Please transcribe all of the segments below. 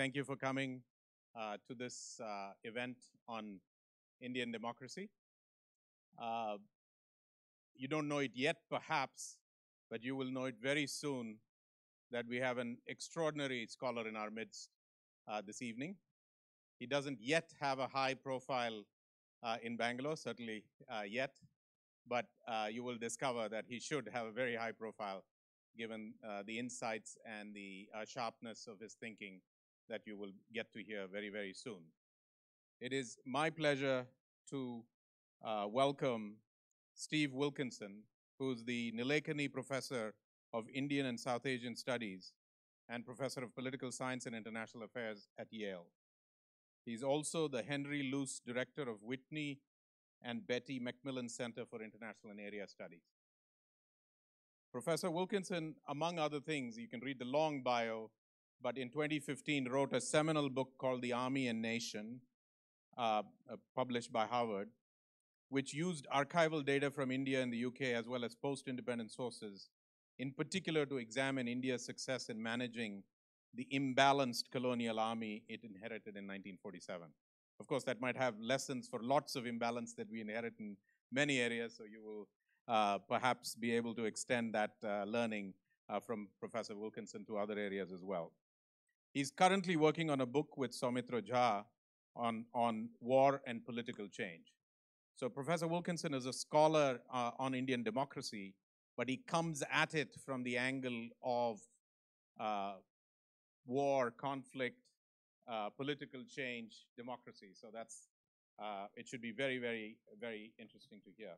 thank you for coming uh, to this uh, event on Indian democracy. Uh, you don't know it yet, perhaps, but you will know it very soon that we have an extraordinary scholar in our midst uh, this evening. He doesn't yet have a high profile uh, in Bangalore, certainly uh, yet, but you will discover that he should have a very high profile given the insights and the sharpness of his thinking that you will get to hear very, very soon. It is my pleasure to uh, welcome Steve Wilkinson, who's the Nilekani Professor of Indian and South Asian Studies and Professor of Political Science and International Affairs at Yale. He's also the Henry Luce Director of Whitney and Betty Macmillan Center for International and Area Studies. Professor Wilkinson, among other things, you can read the long bio, but in 2015 wrote a seminal book called The Army and Nation, uh, uh, published by Harvard, which used archival data from India and the UK as well as post independent sources, in particular to examine India's success in managing the imbalanced colonial army it inherited in 1947. Of course, that might have lessons for lots of imbalance that we inherit in many areas, so you will uh, perhaps be able to extend that uh, learning uh, from Professor Wilkinson to other areas as well. He's currently working on a book with Saumitra Jha on, on war and political change. So Professor Wilkinson is a scholar uh, on Indian democracy, but he comes at it from the angle of uh, war, conflict, uh, political change, democracy. So that's uh, it should be very, very, very interesting to hear.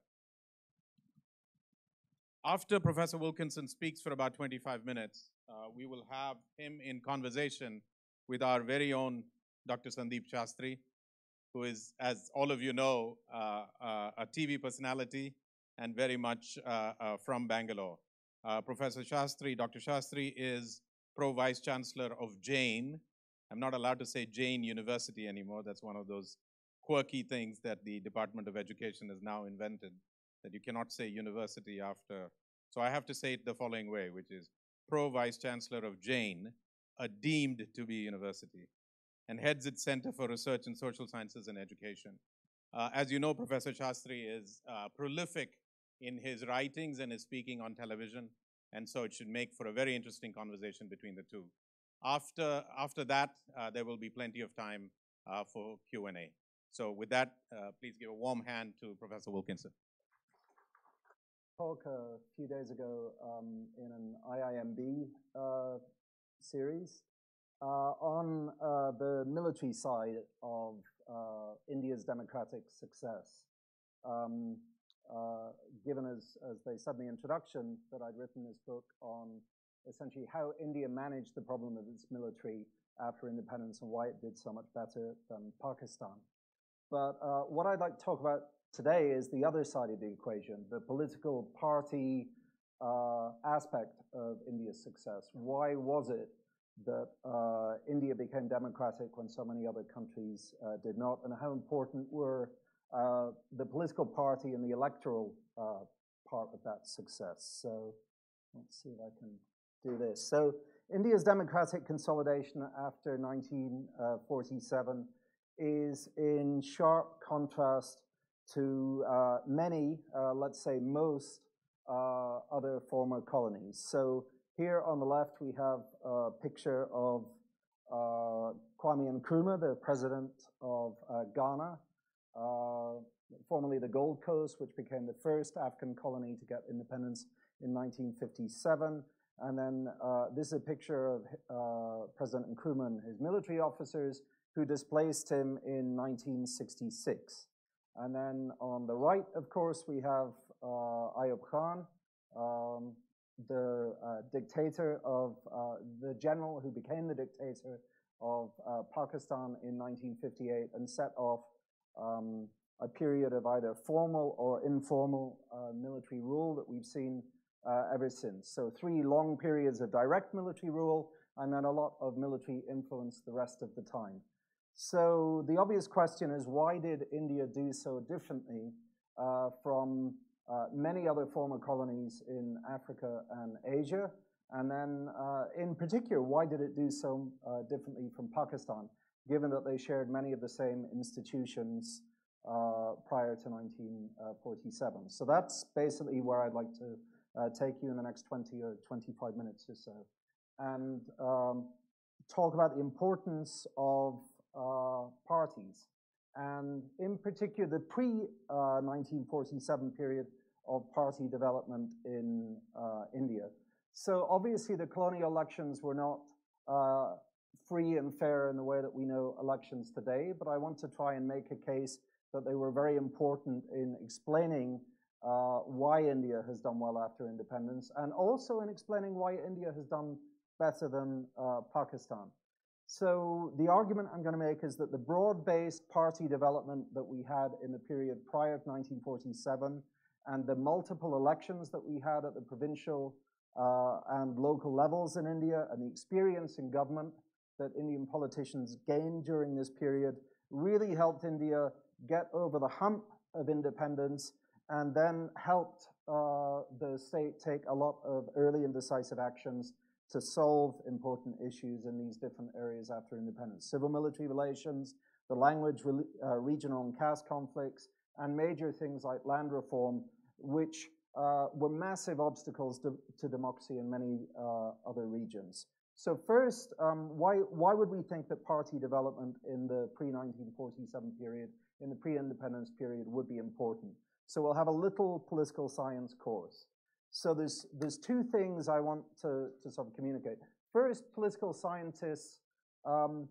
After Professor Wilkinson speaks for about 25 minutes, uh, we will have him in conversation with our very own Dr. Sandeep Shastri, who is, as all of you know, uh, uh, a TV personality and very much uh, uh, from Bangalore. Uh, Professor Shastri, Dr. Shastri is Pro Vice Chancellor of Jain. I'm not allowed to say Jain University anymore. That's one of those quirky things that the Department of Education has now invented, that you cannot say university after. So I have to say it the following way, which is Pro Vice Chancellor of Jain, a deemed to be university, and heads its Center for Research in Social Sciences and Education. Uh, as you know, Professor Shastri is uh, prolific in his writings and his speaking on television, and so it should make for a very interesting conversation between the two. After, after that, uh, there will be plenty of time uh, for Q&A. So with that, uh, please give a warm hand to Professor Wilkinson talk a few days ago um, in an IIMB uh, series uh, on uh, the military side of India's democratic success. Um, given as, as they said in the introduction that I'd written this book on essentially how India managed the problem of its military after independence and why it did so much better than Pakistan. But what I'd like to talk about today is the other side of the equation, the political party uh, aspect of India's success. Why was it that uh, India became democratic when so many other countries uh, did not, and how important were the political party and the electoral part of that success? So let's see if I can do this. So India's democratic consolidation after 1947 is in sharp contrast to uh, many, uh, let's say most, uh, other former colonies. So here on the left, we have a picture of uh, Kwame Nkrumah, the president of uh, Ghana, uh, formerly the Gold Coast, which became the first African colony to get independence in 1957. And then this is a picture of President Nkrumah and his military officers who displaced him in 1966. And then on the right, of course, we have uh, Ayub Khan, um, the uh, dictator of, uh, the general who became the dictator of Pakistan in 1958 and set off um, a period of either formal or informal military rule that we've seen uh, ever since. So three long periods of direct military rule and then a lot of military influence the rest of the time. So the obvious question is why did India do so differently uh, from uh, many other former colonies in Africa and Asia? And then, uh, in particular, why did it do so uh, differently from Pakistan, given that they shared many of the same institutions uh, prior to 1947? So that's basically where I'd like to uh, take you in the next 20 or 25 minutes or so. And um, talk about the importance of parties, and in particular, the pre-1947 uh, period of party development in India. So obviously the colonial elections were not uh, free and fair in the way that we know elections today, but I want to try and make a case that they were very important in explaining uh, why India has done well after independence and also in explaining why India has done better than uh, Pakistan. So the argument I'm going to make is that the broad-based party development that we had in the period prior to 1947 and the multiple elections that we had at the provincial uh, and local levels in India and the experience in government that Indian politicians gained during this period really helped India get over the hump of independence and then helped uh, the state take a lot of early and decisive actions to solve important issues in these different areas after independence. Civil military relations, the language, uh, regional and caste conflicts, and major things like land reform, which uh, were massive obstacles to, to democracy in many uh, other regions. So first, um, why, why would we think that party development in the pre-1947 period, in the pre-independence period would be important? So we'll have a little political science course. So there's, there's two things I want to, to sort of communicate. First, political scientists um,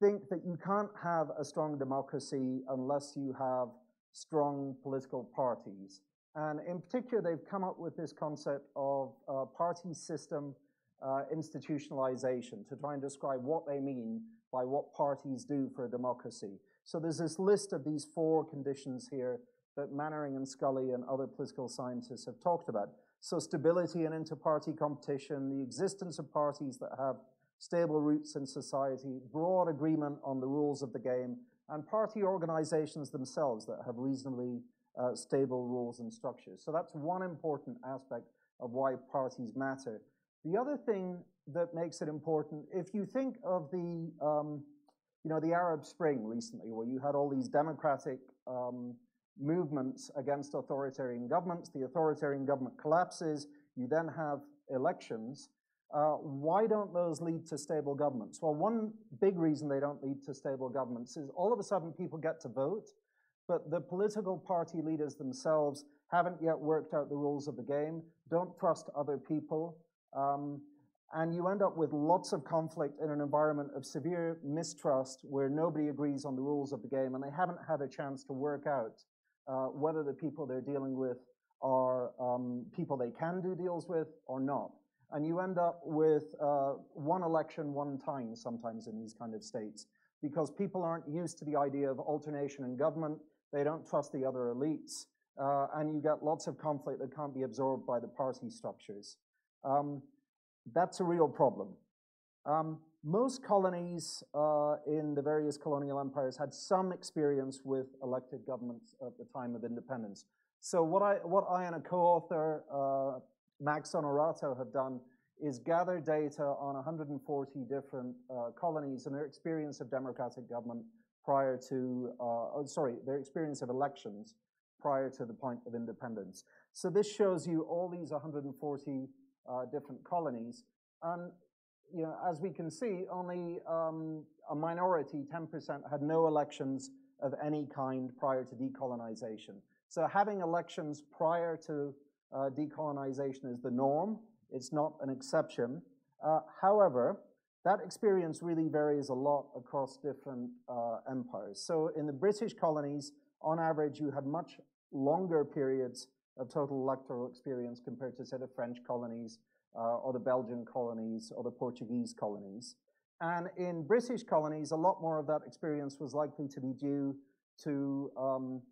think that you can't have a strong democracy unless you have strong political parties. And in particular, they've come up with this concept of uh, party system uh, institutionalization to try and describe what they mean by what parties do for a democracy. So there's this list of these four conditions here that Mainwaring and Scully and other political scientists have talked about. So stability and inter-party competition, the existence of parties that have stable roots in society, broad agreement on the rules of the game, and party organizations themselves that have reasonably uh, stable rules and structures. So that's one important aspect of why parties matter. The other thing that makes it important, if you think of the, um, you know, the Arab Spring recently, where you had all these democratic um, movements against authoritarian governments, the authoritarian government collapses, you then have elections. Uh, why don't those lead to stable governments? Well, one big reason they don't lead to stable governments is all of a sudden people get to vote, but the political party leaders themselves haven't yet worked out the rules of the game, don't trust other people, um, and you end up with lots of conflict in an environment of severe mistrust where nobody agrees on the rules of the game and they haven't had a chance to work out whether the people they're dealing with are um, people they can do deals with or not. And you end up with uh, one election one time sometimes in these kind of states because people aren't used to the idea of alternation in government. They don't trust the other elites. Uh, and you get lots of conflict that can't be absorbed by the party structures. Um, that's a real problem. Most colonies uh, in the various colonial empires had some experience with elected governments at the time of independence. So what I, what I and a co-author, uh, Max Honorato, have done is gather data on 140 different uh, colonies and their experience of democratic government prior to, uh, oh, sorry, their experience of elections prior to the point of independence. So this shows you all these 140 uh, different colonies. And you know, as we can see, only um, a minority, 10%, had no elections of any kind prior to decolonization. So having elections prior to uh, decolonization is the norm. It's not an exception. Uh, however, that experience really varies a lot across different uh, empires. So in the British colonies, on average, you had much longer periods of total electoral experience compared to, say, the French colonies or the Belgian colonies or the Portuguese colonies. And in British colonies, a lot more of that experience was likely to be due to um,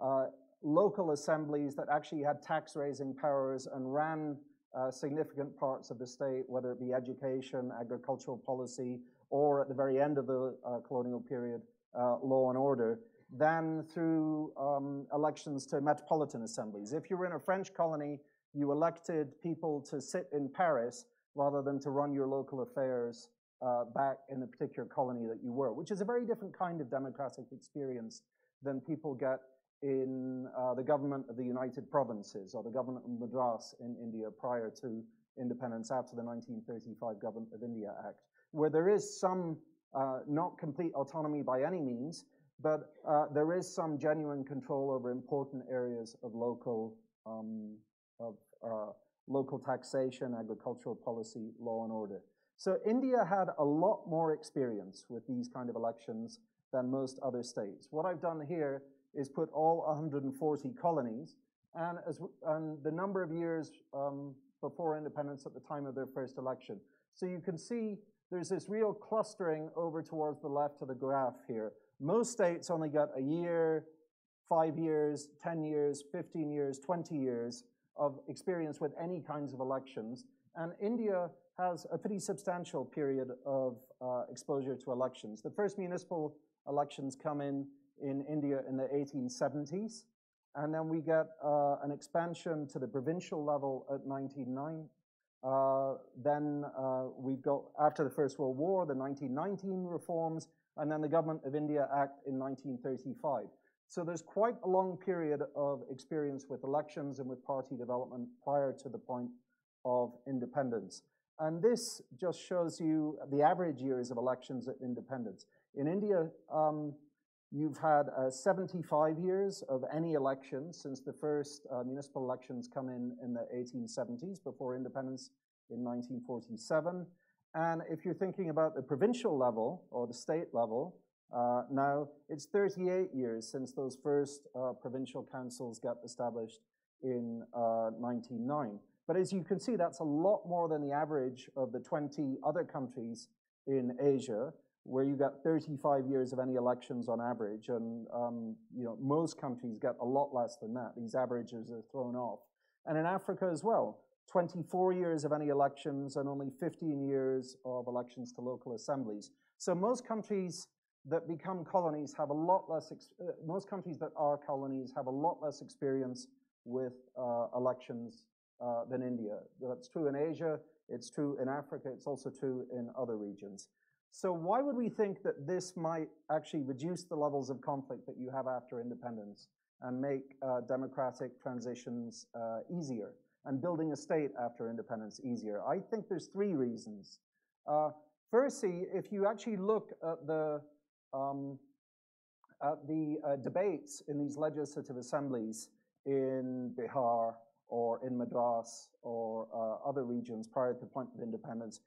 uh, local assemblies that actually had tax raising powers and ran uh, significant parts of the state, whether it be education, agricultural policy, or at the very end of the uh, colonial period, uh, law and order, than through um, elections to metropolitan assemblies. If you were in a French colony, you elected people to sit in Paris rather than to run your local affairs uh, back in the particular colony that you were, which is a very different kind of democratic experience than people get in uh, the government of the United Provinces or the government of Madras in India prior to independence after the 1935 Government of India Act, where there is some, uh, not complete autonomy by any means, but uh, there is some genuine control over important areas of local, um, of uh, local taxation, agricultural policy, law and order. So India had a lot more experience with these kind of elections than most other states. What I've done here is put all 140 colonies and, as, and the number of years um, before independence at the time of their first election. So you can see there's this real clustering over towards the left of the graph here. Most states only got a year, five years, 10 years, 15 years, 20 years of experience with any kinds of elections. And India has a pretty substantial period of uh, exposure to elections. The first municipal elections come in in India in the 1870s. And then we get uh, an expansion to the provincial level at 1909. Uh, then uh, we've got, after the First World War, the 1919 reforms, and then the Government of India Act in 1935. So there's quite a long period of experience with elections and with party development prior to the point of independence. And this just shows you the average years of elections at independence. In India, um, You've had uh, 75 years of any election since the first uh, municipal elections come in in the 1870s before independence in 1947. And if you're thinking about the provincial level or the state level, now it's 38 years since those first uh, provincial councils got established in 1909. Uh, but as you can see, that's a lot more than the average of the 20 other countries in Asia where you get 35 years of any elections on average, and um, you know most countries get a lot less than that. These averages are thrown off. And in Africa as well, 24 years of any elections and only 15 years of elections to local assemblies. So most countries that become colonies have a lot less, uh, most countries that are colonies have a lot less experience with uh, elections uh, than India. That's true in Asia, it's true in Africa, it's also true in other regions. So why would we think that this might actually reduce the levels of conflict that you have after independence and make uh, democratic transitions uh, easier and building a state after independence easier? I think there's three reasons. Uh, firstly, if you actually look at the at the uh, debates in these legislative assemblies in Bihar or in Madras or uh, other regions prior to the point of independence,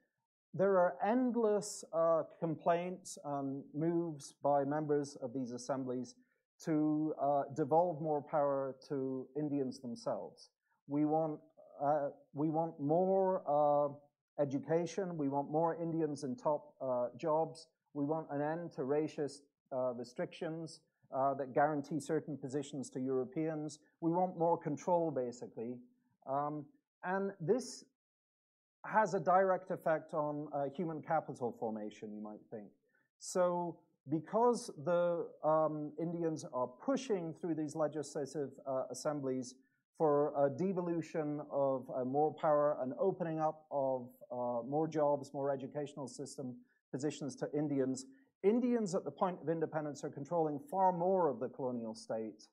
there are endless uh, complaints and moves by members of these assemblies to uh, devolve more power to Indians themselves. We want, uh, we want more uh, education. We want more Indians in top uh, jobs. We want an end to racist uh, restrictions that guarantee certain positions to Europeans. We want more control, basically. Um, and this has a direct effect on uh, human capital formation, you might think. So because the um, Indians are pushing through these legislative uh, assemblies for a devolution of uh, more power and opening up of uh, more jobs, more educational system positions to Indians, Indians at the point of independence are controlling far more of the colonial state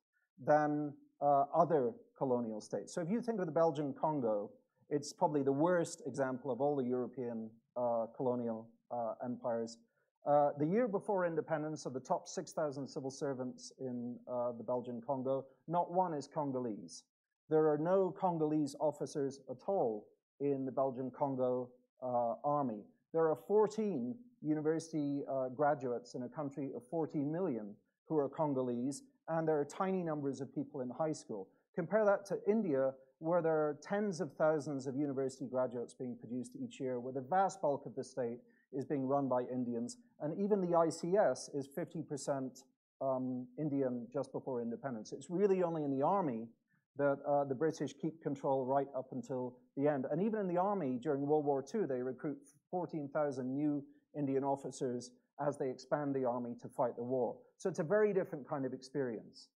than uh, other colonial states. So if you think of the Belgian Congo, it's probably the worst example of all the European uh, colonial uh, empires. Uh, the year before independence, of the top 6,000 civil servants in uh, the Belgian Congo, not one is Congolese. There are no Congolese officers at all in the Belgian Congo uh, army. There are 14 university uh, graduates in a country of 14 million who are Congolese, and there are tiny numbers of people in high school. Compare that to India, where there are tens of thousands of university graduates being produced each year, where the vast bulk of the state is being run by Indians, and even the ICS is 50% um, Indian just before independence. It's really only in the army that uh, the British keep control right up until the end. And even in the army during World War II, they recruit 14,000 new Indian officers as they expand the army to fight the war. So it's a very different kind of experience.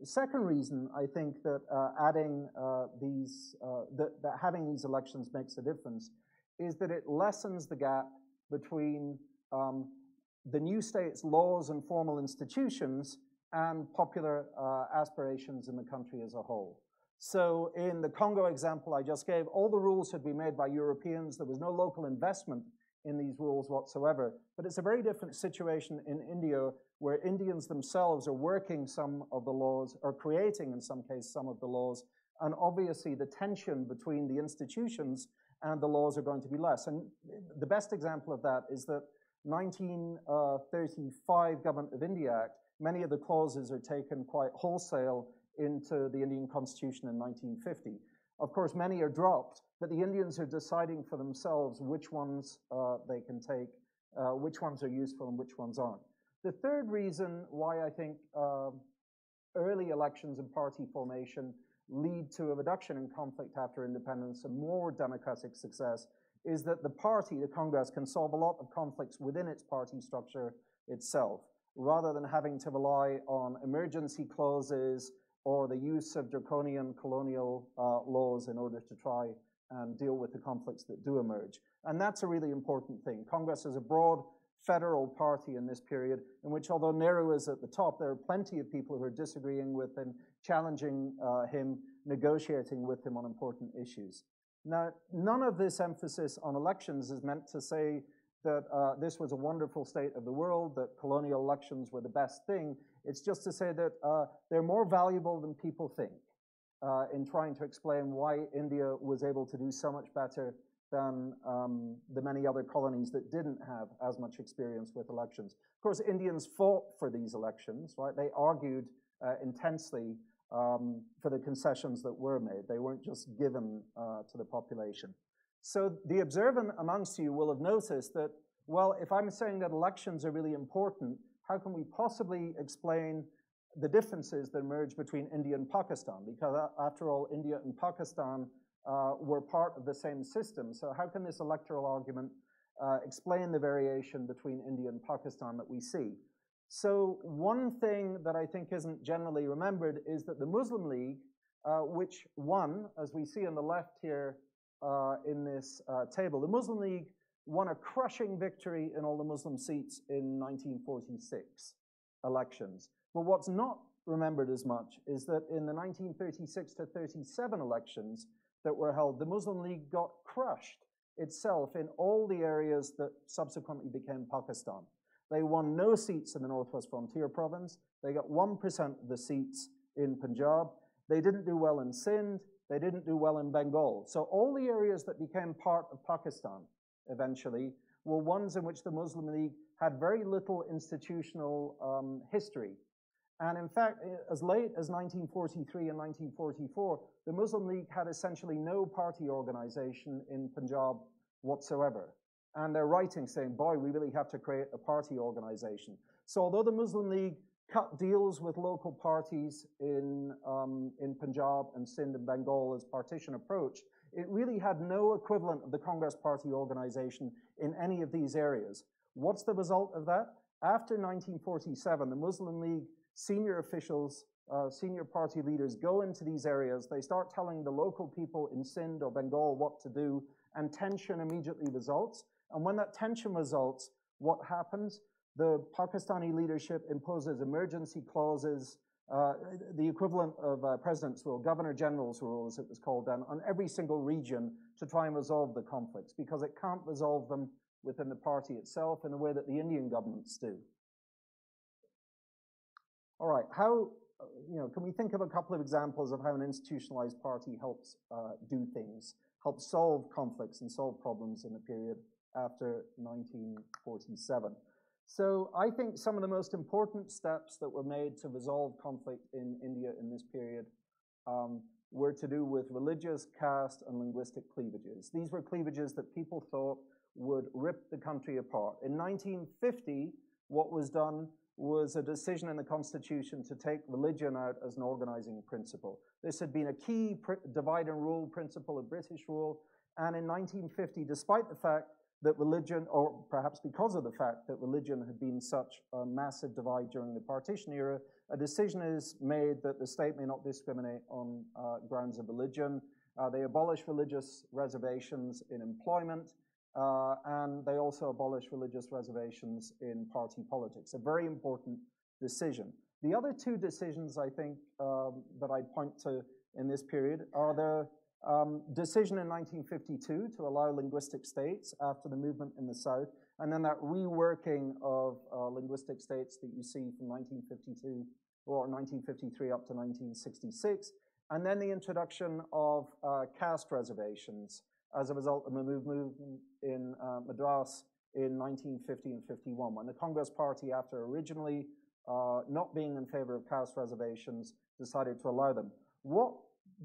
The second reason I think that uh, adding uh, these, uh, that, that having these elections makes a difference is that it lessens the gap between um, the new state's laws and formal institutions and popular uh, aspirations in the country as a whole. So in the Congo example I just gave, all the rules had been made by Europeans. There was no local investment in these rules whatsoever. But it's a very different situation in India where Indians themselves are working some of the laws or creating in some case some of the laws. And obviously the tension between the institutions and the laws are going to be less. And the best example of that is that 1935 uh, Government of India Act, many of the clauses are taken quite wholesale into the Indian Constitution in 1950. Of course, many are dropped, but the Indians are deciding for themselves which ones uh, they can take, uh, which ones are useful and which ones aren't. The third reason why I think uh, early elections and party formation lead to a reduction in conflict after independence and more democratic success is that the party, the Congress, can solve a lot of conflicts within its party structure itself, rather than having to rely on emergency clauses or the use of draconian colonial uh, laws in order to try and deal with the conflicts that do emerge. And that's a really important thing. Congress is a broad federal party in this period in which, although Nehru is at the top, there are plenty of people who are disagreeing with him, challenging uh, him, negotiating with him on important issues. Now, none of this emphasis on elections is meant to say that uh, this was a wonderful state of the world, that colonial elections were the best thing. It's just to say that uh, they're more valuable than people think uh, in trying to explain why India was able to do so much better than um, the many other colonies that didn't have as much experience with elections. Of course, Indians fought for these elections, right? They argued uh, intensely um, for the concessions that were made. They weren't just given uh, to the population. So the observant amongst you will have noticed that, well, if I'm saying that elections are really important, how can we possibly explain the differences that emerge between India and Pakistan? Because uh, after all, India and Pakistan uh, were part of the same system. So how can this electoral argument uh, explain the variation between India and Pakistan that we see? So one thing that I think isn't generally remembered is that the Muslim League, uh, which won, as we see on the left here uh, in this uh, table, the Muslim League won a crushing victory in all the Muslim seats in 1946 elections. But what's not remembered as much is that in the 1936 to 37 elections that were held, the Muslim League got crushed itself in all the areas that subsequently became Pakistan. They won no seats in the Northwest Frontier Province. They got 1% of the seats in Punjab. They didn't do well in Sindh. They didn't do well in Bengal. So all the areas that became part of Pakistan eventually were ones in which the Muslim League had very little institutional um, history. And in fact, as late as 1943 and 1944, the Muslim League had essentially no party organization in Punjab whatsoever and they're writing saying, boy, we really have to create a party organization. So although the Muslim League cut deals with local parties in, um, in Punjab and Sindh and Bengal as partition approach, it really had no equivalent of the Congress Party organization in any of these areas. What's the result of that? After 1947, the Muslim League senior officials, uh, senior party leaders go into these areas. They start telling the local people in Sindh or Bengal what to do, and tension immediately results. And when that tension results, what happens? The Pakistani leadership imposes emergency clauses, the equivalent of uh, president's rule, governor general's rule, as it was called then, on every single region to try and resolve the conflicts because it can't resolve them within the party itself in the way that the Indian governments do. All right, how, you know, can we think of a couple of examples of how an institutionalized party helps uh, do things, helps solve conflicts and solve problems in the period after 1947. So I think some of the most important steps that were made to resolve conflict in India in this period um, were to do with religious, caste, and linguistic cleavages. These were cleavages that people thought would rip the country apart. In 1950, what was done was a decision in the Constitution to take religion out as an organizing principle. This had been a key divide and rule principle of British rule, and in 1950, despite the fact that religion, or perhaps because of the fact that religion had been such a massive divide during the partition era, a decision is made that the state may not discriminate on uh, grounds of religion. Uh, they abolish religious reservations in employment, uh, and they also abolish religious reservations in party politics. A very important decision. The other two decisions I think um, that I'd point to in this period are the um, decision in 1952 to allow linguistic states after the movement in the South, and then that reworking of uh, linguistic states that you see from 1952 or 1953 up to 1966, and then the introduction of uh, caste reservations as a result of the movement in uh, Madras in 1950 and 51, when the Congress Party, after originally uh, not being in favor of caste reservations, decided to allow them. What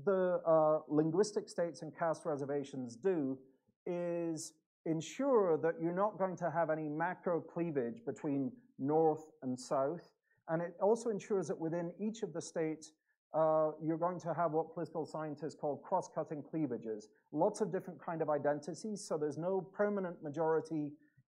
the uh, linguistic states and caste reservations do is ensure that you're not going to have any macro cleavage between North and South. And it also ensures that within each of the states, uh, you're going to have what political scientists call cross-cutting cleavages. Lots of different kind of identities, so there's no permanent majority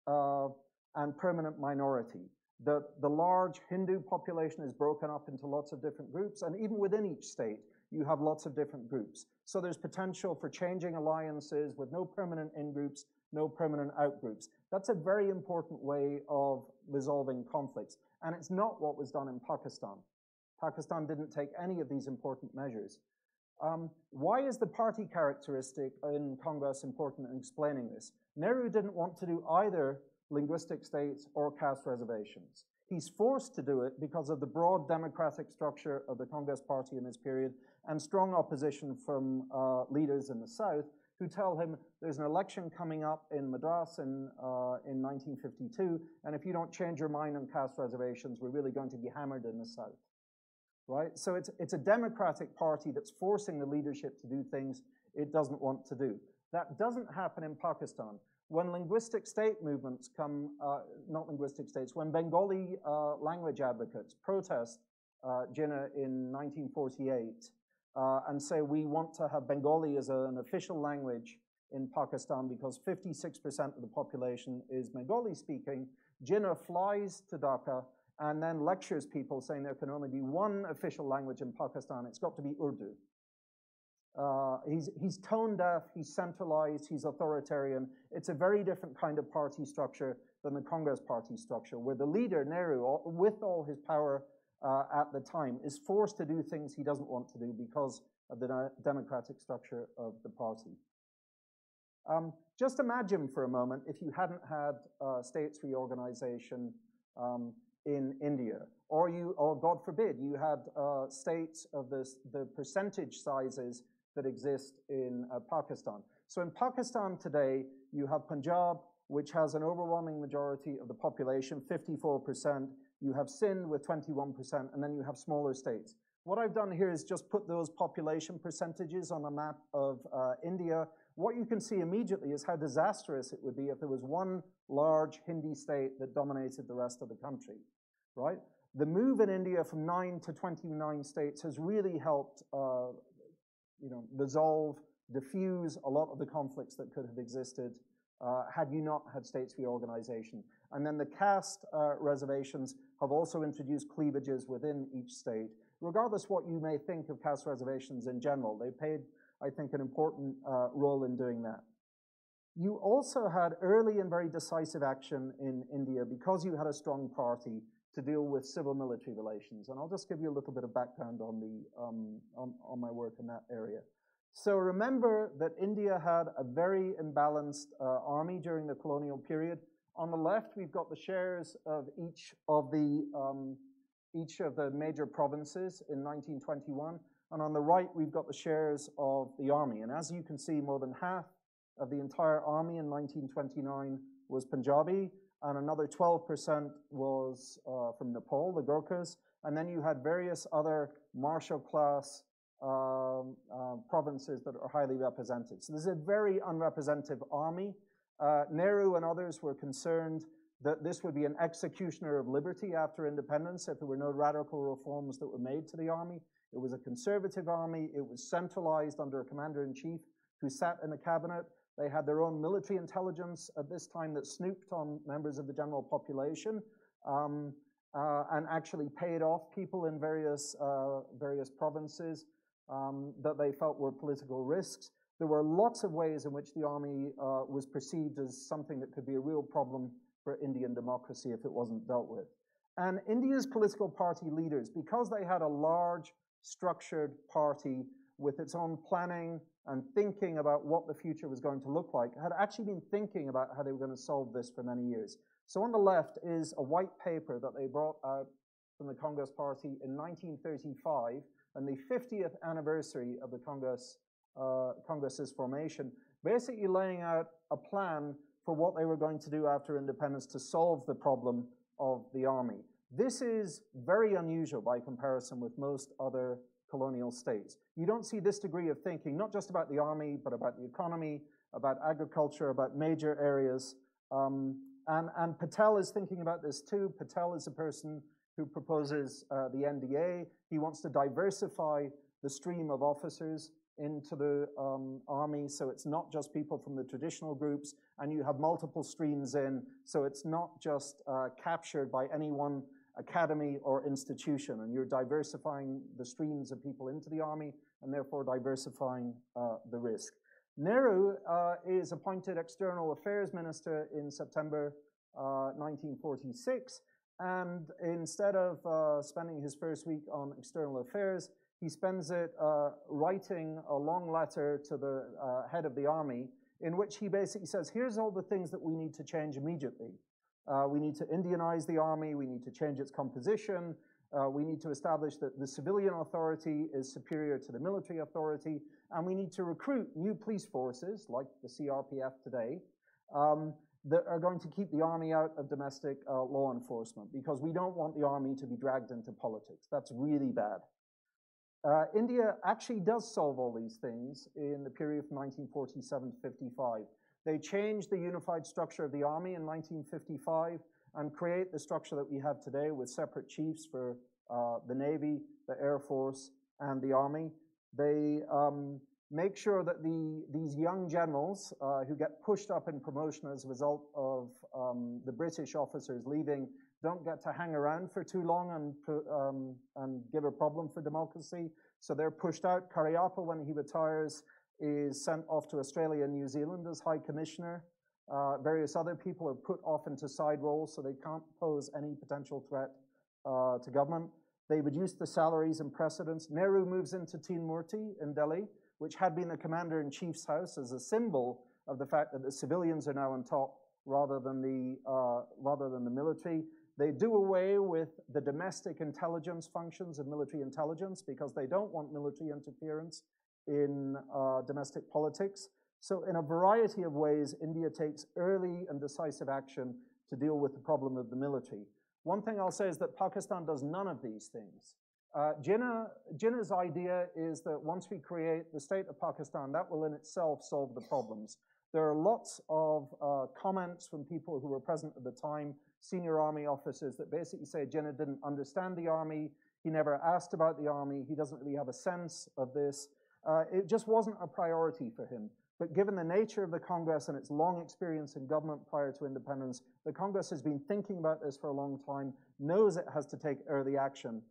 uh, and permanent minority. The, the large Hindu population is broken up into lots of different groups, and even within each state, you have lots of different groups. So there's potential for changing alliances with no permanent in-groups, no permanent out-groups. That's a very important way of resolving conflicts. And it's not what was done in Pakistan. Pakistan didn't take any of these important measures. Um, why is the party characteristic in Congress important in explaining this? Nehru didn't want to do either linguistic states or caste reservations. He's forced to do it because of the broad democratic structure of the Congress Party in this period and strong opposition from uh, leaders in the South who tell him there's an election coming up in Madras in, uh, in 1952, and if you don't change your mind on caste reservations, we're really going to be hammered in the South. Right? So it's, it's a democratic party that's forcing the leadership to do things it doesn't want to do. That doesn't happen in Pakistan. When linguistic state movements come, uh, not linguistic states, when Bengali uh, language advocates protest uh, Jinnah in 1948, uh, and say we want to have Bengali as an official language in Pakistan because 56% of the population is Bengali speaking. Jinnah flies to Dhaka and then lectures people saying there can only be one official language in Pakistan. It's got to be Urdu. Uh, he's, he's tone deaf, he's centralized, he's authoritarian. It's a very different kind of party structure than the Congress party structure, where the leader, Nehru, with all his power uh, at the time is forced to do things he doesn't want to do because of the democratic structure of the party. Um, just imagine for a moment if you hadn't had uh, states reorganization um, in India, or you, or God forbid, you had uh, states of the percentage sizes that exist in uh, Pakistan. So in Pakistan today, you have Punjab, which has an overwhelming majority of the population, 54 percent, you have Sindh with 21%, and then you have smaller states. What I've done here is just put those population percentages on a map of uh, India. What you can see immediately is how disastrous it would be if there was one large Hindi state that dominated the rest of the country, right? The move in India from nine to 29 states has really helped, uh, you know, resolve, diffuse a lot of the conflicts that could have existed uh, had you not had states reorganization. And then the caste uh, reservations have also introduced cleavages within each state. Regardless what you may think of caste reservations in general, they played, I think, an important uh, role in doing that. You also had early and very decisive action in India because you had a strong party to deal with civil-military relations. And I'll just give you a little bit of background on, the, um, on, on my work in that area. So remember that India had a very imbalanced uh, army during the colonial period. On the left, we've got the shares of each of the um, each of the major provinces in 1921. And on the right, we've got the shares of the army. And as you can see, more than half of the entire army in 1929 was Punjabi, and another 12% was uh, from Nepal, the Gurkhas. And then you had various other martial class um, uh, provinces that are highly represented. So this is a very unrepresentative army. Uh, Nehru and others were concerned that this would be an executioner of liberty after independence if there were no radical reforms that were made to the army. It was a conservative army. It was centralized under a commander-in-chief who sat in a cabinet. They had their own military intelligence at this time that snooped on members of the general population um, uh, and actually paid off people in various, uh, various provinces um, that they felt were political risks. There were lots of ways in which the army uh, was perceived as something that could be a real problem for Indian democracy if it wasn't dealt with. And India's political party leaders, because they had a large, structured party with its own planning and thinking about what the future was going to look like, had actually been thinking about how they were going to solve this for many years. So on the left is a white paper that they brought out from the Congress Party in 1935 and the 50th anniversary of the Congress, uh, Congress's formation, basically laying out a plan for what they were going to do after independence to solve the problem of the army. This is very unusual by comparison with most other colonial states. You don't see this degree of thinking, not just about the army, but about the economy, about agriculture, about major areas. Um, and, and, Patel is thinking about this too. Patel is a person who proposes uh, the NDA. He wants to diversify the stream of officers into the um, army, so it's not just people from the traditional groups, and you have multiple streams in, so it's not just uh, captured by any one academy or institution, and you're diversifying the streams of people into the army, and therefore diversifying uh, the risk. Nehru uh, is appointed External Affairs Minister in September 1946, uh, and instead of uh, spending his first week on external affairs, he spends it uh, writing a long letter to the uh, head of the army in which he basically says, here's all the things that we need to change immediately. Uh, we need to Indianize the army, we need to change its composition, uh, we need to establish that the civilian authority is superior to the military authority, and we need to recruit new police forces, like the CRPF today, um, that are going to keep the army out of domestic uh, law enforcement, because we don't want the army to be dragged into politics. That's really bad. Uh, India actually does solve all these things in the period from 1947 to 55. They changed the unified structure of the army in 1955 and create the structure that we have today with separate chiefs for uh, the Navy, the Air Force, and the Army. They um, make sure that the, these young generals uh, who get pushed up in promotion as a result of um, the British officers leaving don't get to hang around for too long and, um, and give a problem for democracy. So they're pushed out. Cariappa, when he retires, is sent off to Australia and New Zealand as High Commissioner. Uh, various other people are put off into side roles so they can't pose any potential threat uh, to government. They reduce the salaries and precedence. Nehru moves into Teen Murti in Delhi, which had been the commander-in-chief's house as a symbol of the fact that the civilians are now on top rather than the, uh, rather than the military. They do away with the domestic intelligence functions of military intelligence because they don't want military interference in uh, domestic politics. So in a variety of ways, India takes early and decisive action to deal with the problem of the military. One thing I'll say is that Pakistan does none of these things. Uh, Jinnah, Jinnah's idea is that once we create the state of Pakistan, that will in itself solve the problems. There are lots of uh, comments from people who were present at the time senior army officers that basically say Jinnah didn't understand the army, he never asked about the army, he doesn't really have a sense of this. Uh, it just wasn't a priority for him. But given the nature of the Congress and its long experience in government prior to independence, the Congress has been thinking about this for a long time, knows it has to take early action.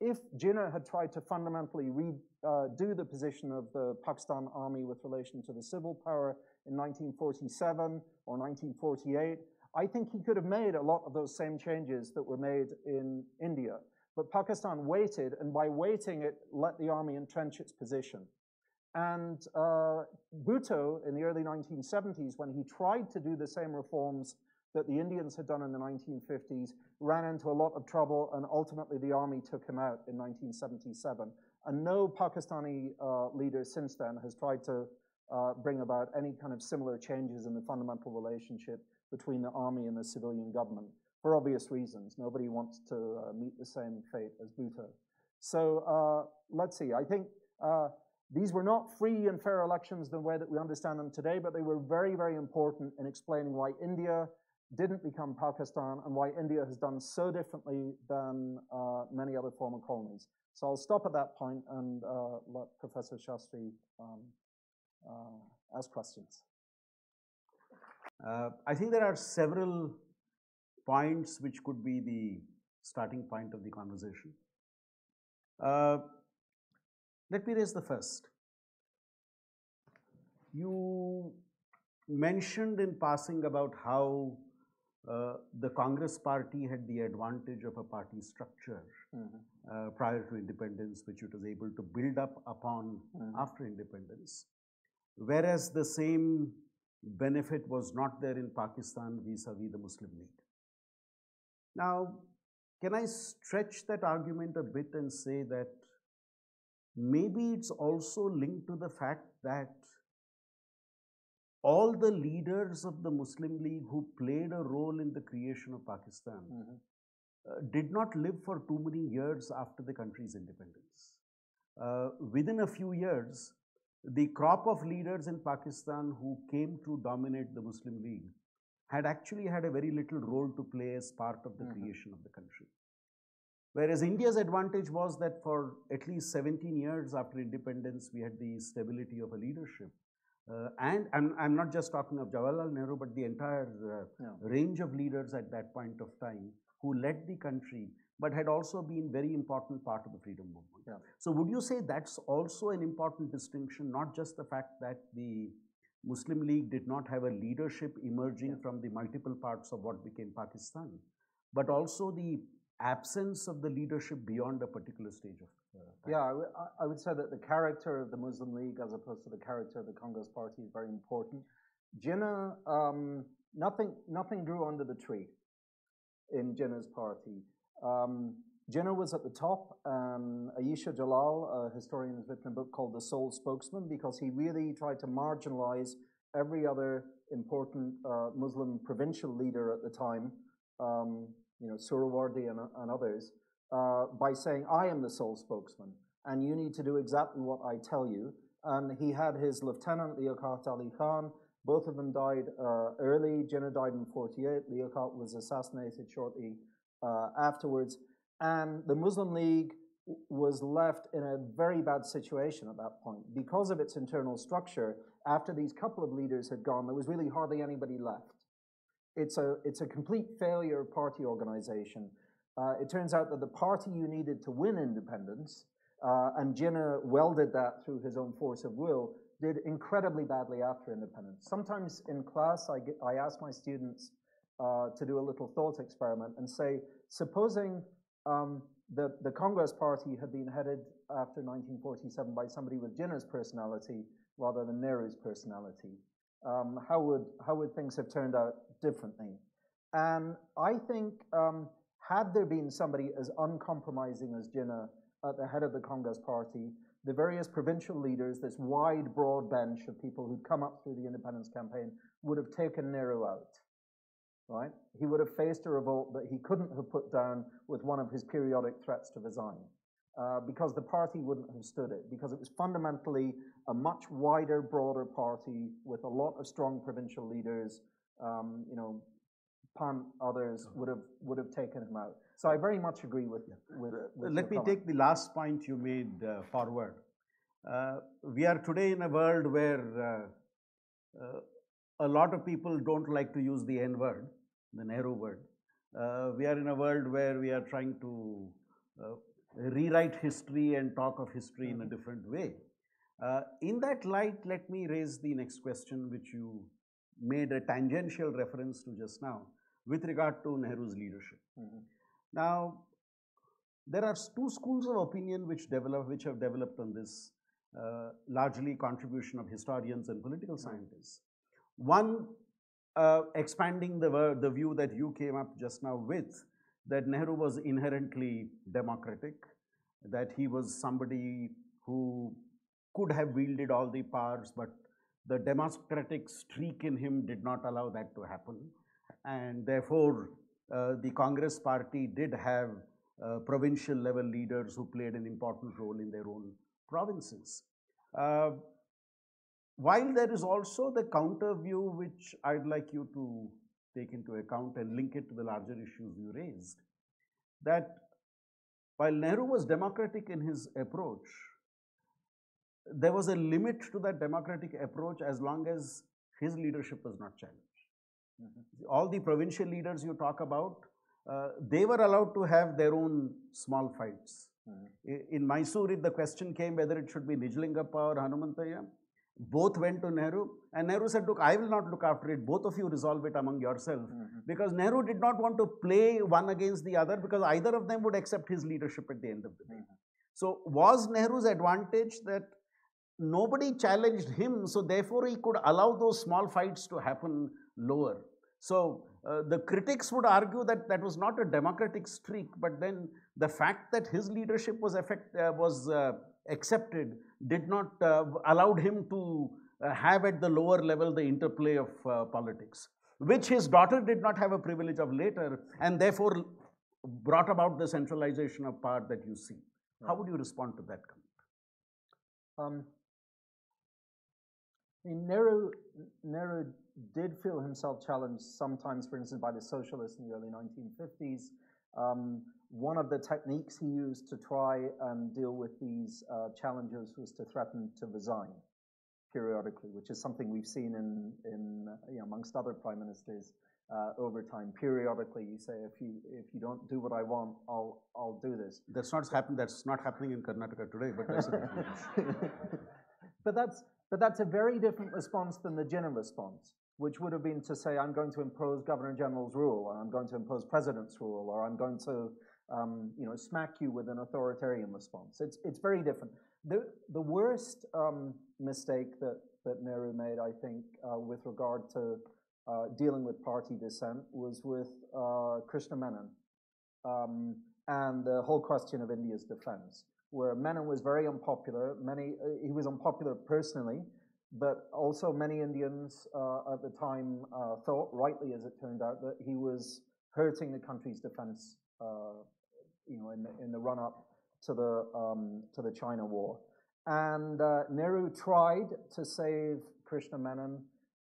If Jinnah had tried to fundamentally redo uh, the position of the Pakistan army with relation to the civil power in 1947 or 1948, I think he could have made a lot of those same changes that were made in India. But Pakistan waited, and by waiting, it let the army entrench its position. And uh, Bhutto, in the early 1970s, when he tried to do the same reforms that the Indians had done in the 1950s, ran into a lot of trouble, and ultimately the army took him out in 1977. And no Pakistani uh, leader since then has tried to uh, bring about any kind of similar changes in the fundamental relationship between the army and the civilian government for obvious reasons. Nobody wants to uh, meet the same fate as Bhutto. So uh, let's see. I think uh, these were not free and fair elections the way that we understand them today, but they were very, very important in explaining why India didn't become Pakistan and why India has done so differently than uh, many other former colonies. So I'll stop at that point and uh, let Professor Shastri um, uh, ask questions. Uh, I think there are several points which could be the starting point of the conversation. Let me raise the first. You mentioned in passing about how uh, the Congress party had the advantage of a party structure Mhm. uh, prior to independence, which it was able to build up upon Mhm. after independence. Whereas the same benefit was not there in Pakistan vis a vis the Muslim League. Now, can I stretch that argument a bit and say that maybe it's also linked to the fact that all the leaders of the Muslim League who played a role in the creation of Pakistan Mhm. uh, did not live for too many years after the country's independence. Uh, within a few years, the crop of leaders in Pakistan who came to dominate the Muslim League had actually had a very little role to play as part of the Mhm. creation of the country. Whereas India's advantage was that for at least 17 years after independence, we had the stability of a leadership. Uh, and I'm, I'm not just talking of Jawaharlal Nehru, but the entire uh, range of leaders at that point of time who led the country, but had also been very important part of the freedom movement. Yeah. So would you say that's also an important distinction, not just the fact that the Muslim League did not have a leadership emerging Yeah. from the multiple parts of what became Pakistan, but also the absence of the leadership beyond a particular stage of uh, time? Yeah, I would- say that the character of the Muslim League as opposed to the character of the Congress Party is very important. Jinnah, um, nothing, nothing grew under the tree in Jinnah's party. Um, Jinnah was at the top. Um, Ayesha Jalal, a historian, has written a book called The Sole Spokesman because he really tried to marginalize every other important uh, Muslim provincial leader at the time, um, you know, Suhrawardy and, and others, uh, by saying, I am the sole spokesman, and you need to do exactly what I tell you. And he had his lieutenant, Liaquat Ali Khan. Both of them died uh, early. Jinnah died in 48. Liaquat was assassinated shortly uh, afterwards. And the Muslim League was left in a very bad situation at that point. Because of its internal structure, after these couple of leaders had gone, there was really hardly anybody left. It's a, it's a complete failure of party organization. Uh, it turns out that the party you needed to win independence, uh, and Jinnah welded that through his own force of will, did incredibly badly after independence. Sometimes in class, I, get, I ask my students uh, to do a little thought experiment and say, supposing um, the, the Congress Party had been headed after 1947 by somebody with Jinnah's personality rather than Nehru's personality, um, how, would, how would things have turned out differently? And I think um, had there been somebody as uncompromising as Jinnah at the head of the Congress Party, the various provincial leaders, this wide, broad bench of people who'd come up through the independence campaign, would have taken Nehru out. Right? He would have faced a revolt that he couldn't have put down with one of his periodic threats to resign. Uh, because the party wouldn't have stood it, because it was fundamentally a much wider, broader party with a lot of strong provincial leaders. Um, you know, Pant, others would have would have taken him out. So I very much agree with with. with Let me comment. take the last point you made uh, forward. Uh, we are today in a world where uh, uh, a lot of people don't like to use the N word, the Nehru word. Uh, we are in a world where we are trying to uh, rewrite history and talk of history in a different way. Uh, in that light, let me raise the next question, which you made a tangential reference to just now, with regard to Nehru's leadership. Mhm. Now, there are two schools of opinion which develop, which have developed on this, uh, largely contribution of historians and political scientists. One, uh, expanding the, the view that you came up just now with, that Nehru was inherently democratic, that he was somebody who could have wielded all the powers, but the democratic streak in him did not allow that to happen. And therefore, uh, the Congress party did have uh, provincial level leaders who played an important role in their own provinces. Uh, while there is also the counter view, which I'd like you to take into account and link it to the larger issues you raised, that while Nehru was democratic in his approach, there was a limit to that democratic approach as long as his leadership was not challenged. Mm-hmm. All the provincial leaders you talk about, uh, they were allowed to have their own small fights. Mm-hmm. I- In Mysore, the question came whether it should be Nijalingappa or Hanumanthaiah. Both went to Nehru, and Nehru said, Look, I will not look after it. Both of you resolve it among yourself. Mm-hmm. Because Nehru did not want to play one against the other because either of them would accept his leadership at the end of the day. So, was Nehru's advantage that nobody challenged him, so therefore he could allow those small fights to happen lower? So, uh, the critics would argue that that was not a democratic streak, but then the fact that his leadership was, effect, uh, was uh, accepted did not uh, allowed him to uh, have at the lower level the interplay of uh, politics, which his daughter did not have a privilege of later, and therefore brought about the centralization of power that you see. How would you respond to that comment? Um, I mean, Nehru, Nehru did feel himself challenged sometimes, for instance, by the socialists in the early 1950s. Um, one of the techniques he used to try and deal with these uh, challenges was to threaten to resign periodically, which is something we've seen in, in you know, amongst other prime ministers uh, over time. Periodically, you say, if you if you don't do what I want, I'll I'll do this. That's not happen. That's not happening in Karnataka today. But that's but that's but that's a very different response than the Jinnah response, which would have been to say, I'm going to impose Governor General's rule, or I'm going to impose President's rule, or I'm going to um, you know smack you with an authoritarian response. It's it's very different. The the worst um, mistake that that Nehru made, I think, uh, with regard to uh, dealing with party dissent was with uh, Krishna Menon um, and the whole question of India's defense, where Menon was very unpopular. Many he was unpopular personally, but also many Indians uh, at the time uh, thought, rightly as it turned out, that he was hurting the country's defense. Uh, you know, in the, in the run up to the um, to the China War, and uh, Nehru tried to save Krishna Menon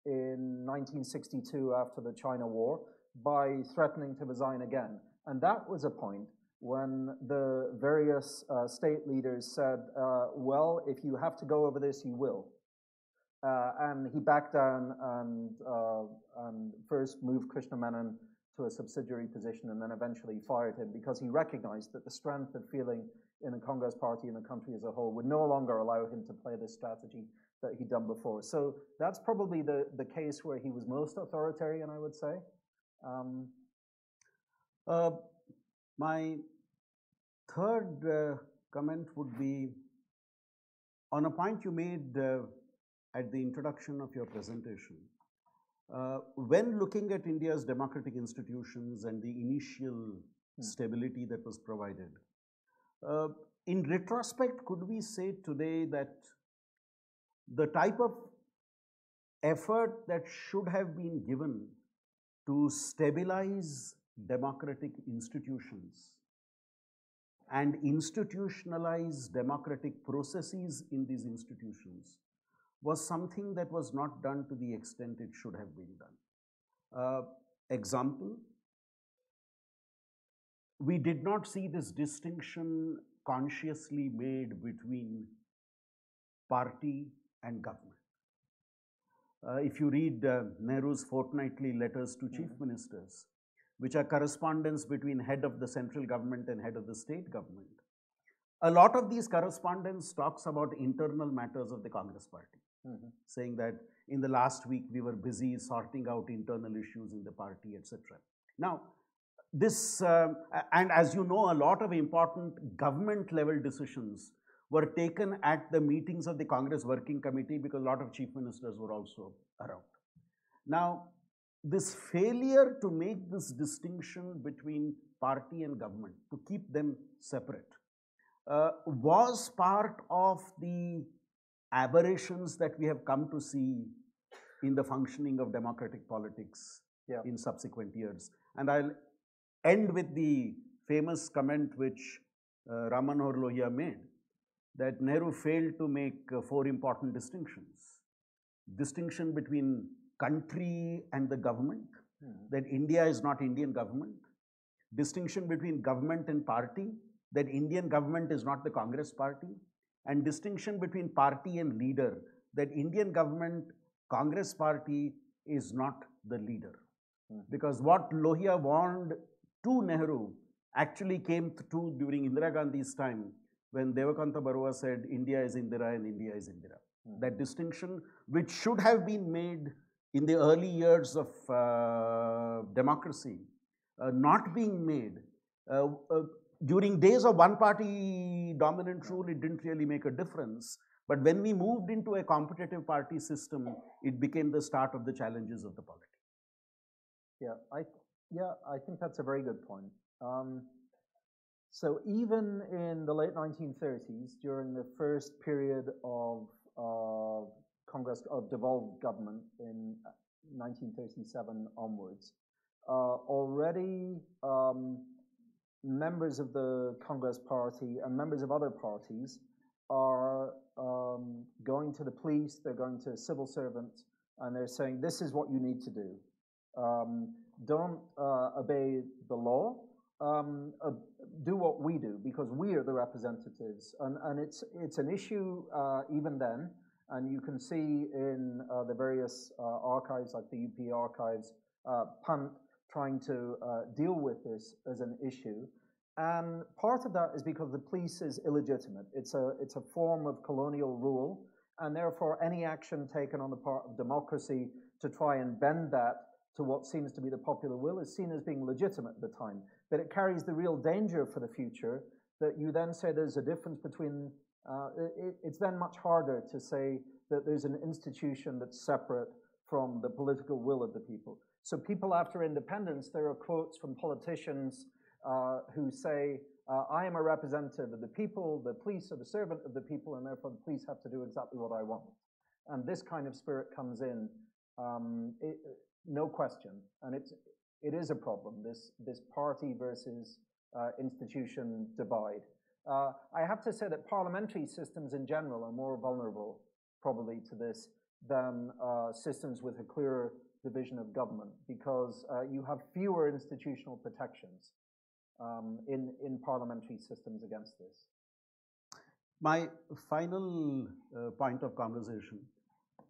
in 1962 after the China War by threatening to resign again. And that was a point when the various uh, state leaders said, uh, well, if you have to go over this, you will. Uh, and he backed down and, uh, and first moved Krishna Menon to a subsidiary position and then eventually fired him because he recognized that the strength of feeling in the Congress party and the country as a whole would no longer allow him to play this strategy that he'd done before. So that's probably the, the case where he was most authoritarian, I would say. Um, Uh, my third uh, comment would be on a point you made uh, at the introduction of your presentation. Uh, when looking at India's democratic institutions and the initial stability that was provided, in retrospect, could we say today that the type of effort that should have been given to stabilize democratic institutions and institutionalize democratic processes in these institutions was something that was not done to the extent it should have been done. Uh, example, we did not see this distinction consciously made between party and government. Uh, if you read uh, Nehru's fortnightly letters to chief ministers, which are correspondence between head of the central government and head of the state government, a lot of these correspondence talks about internal matters of the Congress party, mm-hmm. saying that in the last week we were busy sorting out internal issues in the party, etc. Now, this, um, a- and as you know, a lot of important government level decisions were taken at the meetings of the Congress Working Committee because a lot of chief ministers were also around. Now, this failure to make this distinction between party and government, to keep them separate, uh, was part of the aberrations that we have come to see in the functioning of democratic politics Yeah. in subsequent years. And I'll end with the famous comment which uh, Ram Manohar Lohia made that Nehru failed to make uh, four important distinctions. Distinction between country and the government, that India is not Indian government. Distinction between government and party, that Indian government is not the Congress party. And distinction between party and leader, that Indian government, Congress party is not the leader. Mhm. Because what Lohia warned to Nehru actually came true during Indira Gandhi's time when Devakanta Barooah said India is Indira and India is Indira. Mhm. That distinction, which should have been made in the early years of uh, democracy, uh, not being made. Uh, uh, during days of one party dominant rule, it didn't really make a difference. But when we moved into a competitive party system, it became the start of the challenges of the polity. Yeah, I, yeah, I think that's a very good point. Um, so even in the late 1930s, during the first period of Congress of devolved government in 1937 onwards, uh, already um, members of the Congress Party and members of other parties are um, going to the police, they're going to civil servants, and they're saying, this is what you need to do. Um, don't uh, obey the law. Um, uh, do what we do because we are the representatives, and, and it's it's an issue uh, even then. And you can see in uh, the various uh, archives, like the UP archives, uh, Pant trying to uh, deal with this as an issue. And part of that is because the police is illegitimate. It's a it's a form of colonial rule, and therefore any action taken on the part of democracy to try and bend that to what seems to be the popular will is seen as being legitimate at the time. But it carries the real danger for the future that you then say there's a difference between, uh, it, it's then much harder to say that there's an institution that's separate from the political will of the people. So people after independence, there are quotes from politicians uh, who say, uh, I am a representative of the people, the police are the servant of the people, and therefore the police have to do exactly what I want. And this kind of spirit comes in. Um, it, no question. And it's, it is a problem, this, this party versus institution divide. Uh, I have to say that parliamentary systems in general are more vulnerable probably to this than uh, systems with a clearer division of government because uh, you have fewer institutional protections um, in, in parliamentary systems against this. My final uh, point of conversation,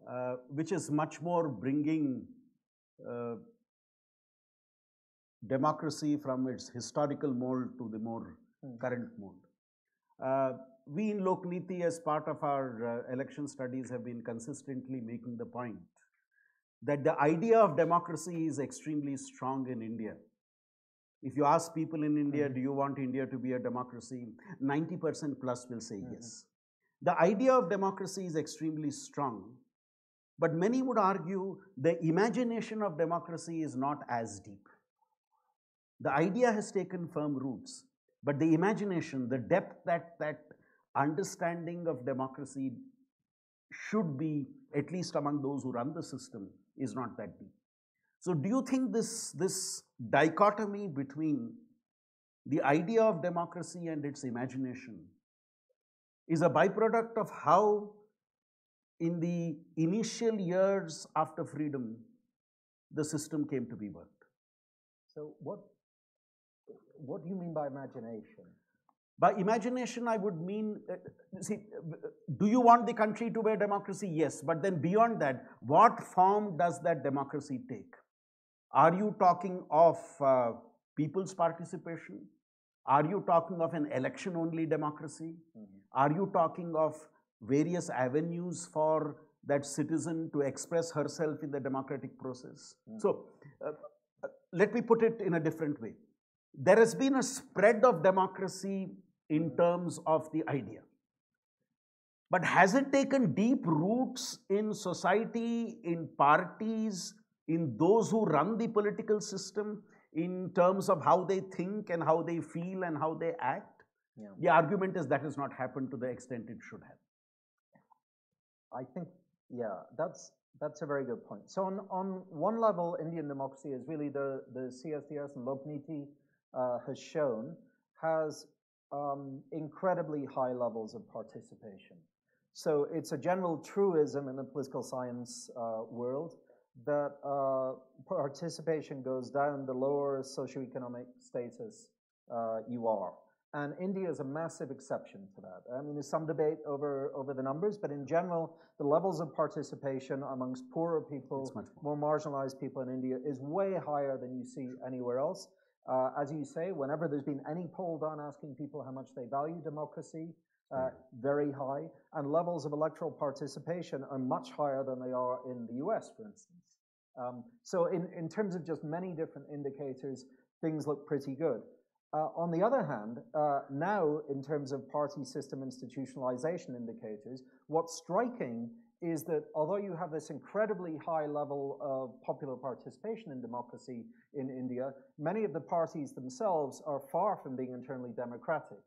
uh, which is much more bringing uh, democracy from its historical mold to the more Hmm. current mold. Uh, we in Lokniti, as part of our uh, election studies, have been consistently making the point that the idea of democracy is extremely strong in India. If you ask people in India, Mhm. do you want India to be a democracy? 90% plus will say Mhm. yes. The idea of democracy is extremely strong, but many would argue the imagination of democracy is not as deep. The idea has taken firm roots, but the imagination, the depth that that understanding of democracy should be, at least among those who run the system, is not that deep. So, do you think this, this dichotomy between the idea of democracy and its imagination is a byproduct of how, in the initial years after freedom, the system came to be worked? So what, what do you mean by imagination? By imagination, I would mean, uh, see, do you want the country to be a democracy? Yes, but then beyond that, what form does that democracy take? Are you talking of uh, people's participation? Are you talking of an election only democracy? Mhm. Are you talking of various avenues for that citizen to express herself in the democratic process? Mhm. So, uh, uh, let me put it in a different way. There has been a spread of democracy in terms of the idea. But has it taken deep roots in society, in parties, in those who run the political system, in terms of how they think and how they feel and how they act? Yeah. The argument is that has not happened to the extent it should have. I think, yeah, that's that's a very good point. So on, on one level, Indian democracy is really the, the CSDS and Lokniti has shown has um, incredibly high levels of participation. So it's a general truism in the political science uh, world that uh, participation goes down the lower socioeconomic status uh, you are. And India is a massive exception to that. I mean, there's some debate over, over the numbers, but in general, the levels of participation amongst poorer people, much more. more marginalized people in India is way higher than you see anywhere else. Uh, as you say, whenever there's been any poll done asking people how much they value democracy, uh, very high, and levels of electoral participation are much higher than they are in the US, for instance. Um, so in, in terms of just many different indicators, things look pretty good. Uh, on the other hand, uh, now in terms of party system institutionalization indicators, what's striking is that although you have this incredibly high level of popular participation in democracy in India, many of the parties themselves are far from being internally democratic.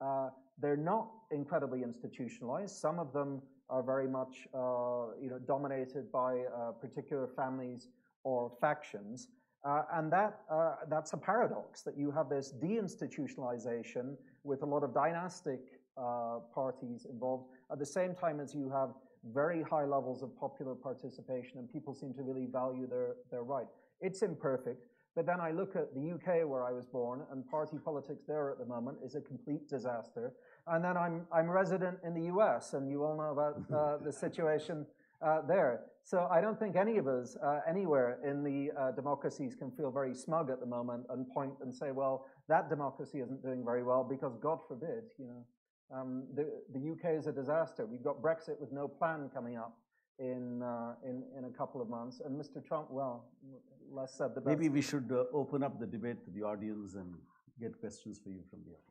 Uh, they're not incredibly institutionalized. Some of them are very much uh, you know, dominated by uh, particular families or factions. Uh, and that, uh, that's a paradox, that you have this deinstitutionalization with a lot of dynastic uh, parties involved, at the same time as you have very high levels of popular participation and people seem to really value their, their right. It's imperfect, but then I look at the UK where I was born and party politics there at the moment is a complete disaster. And then I'm, I'm resident in the US and you all know about uh, the situation uh, there. So I don't think any of us uh, anywhere in the uh, democracies can feel very smug at the moment and point and say, well, that democracy isn't doing very well because God forbid, you know, the, the UK is a disaster. We've got Brexit with no plan coming up in, uh, in, in a couple of months. And Mr. Trump, well, less said the best. Maybe we should uh, open up the debate to the audience and get questions for you from the audience.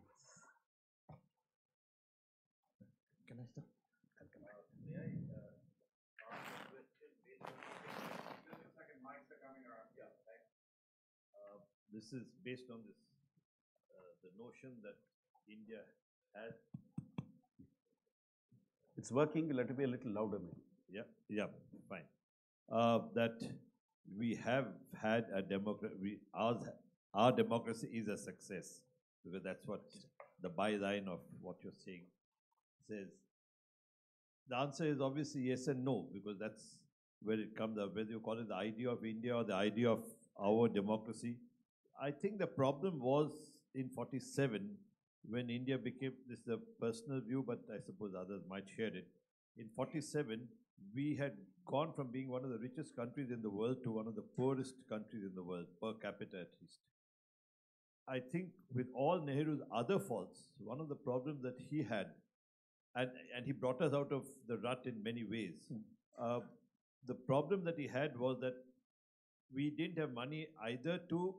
Can I start? This is based on this, uh, the notion that India has, It's working, let it be a little louder maybe. yeah, yeah, fine. Uh, that we have had a democracy, we, our democracy is a success, because that's what the byline of what you're saying says. The answer is obviously yes and no, because that's where it comes up, whether you call it the idea of India or the idea of our democracy. I think the problem was in 47 when India became, this is a personal view, but I suppose others might share it. In 47, we had gone from being one of the richest countries in the world to one of the poorest countries in the world, per capita at least. I think with all Nehru's other faults, one of the problems that he had, and, and he brought us out of the rut in many ways. Uh, the problem that he had was that we didn't have money either to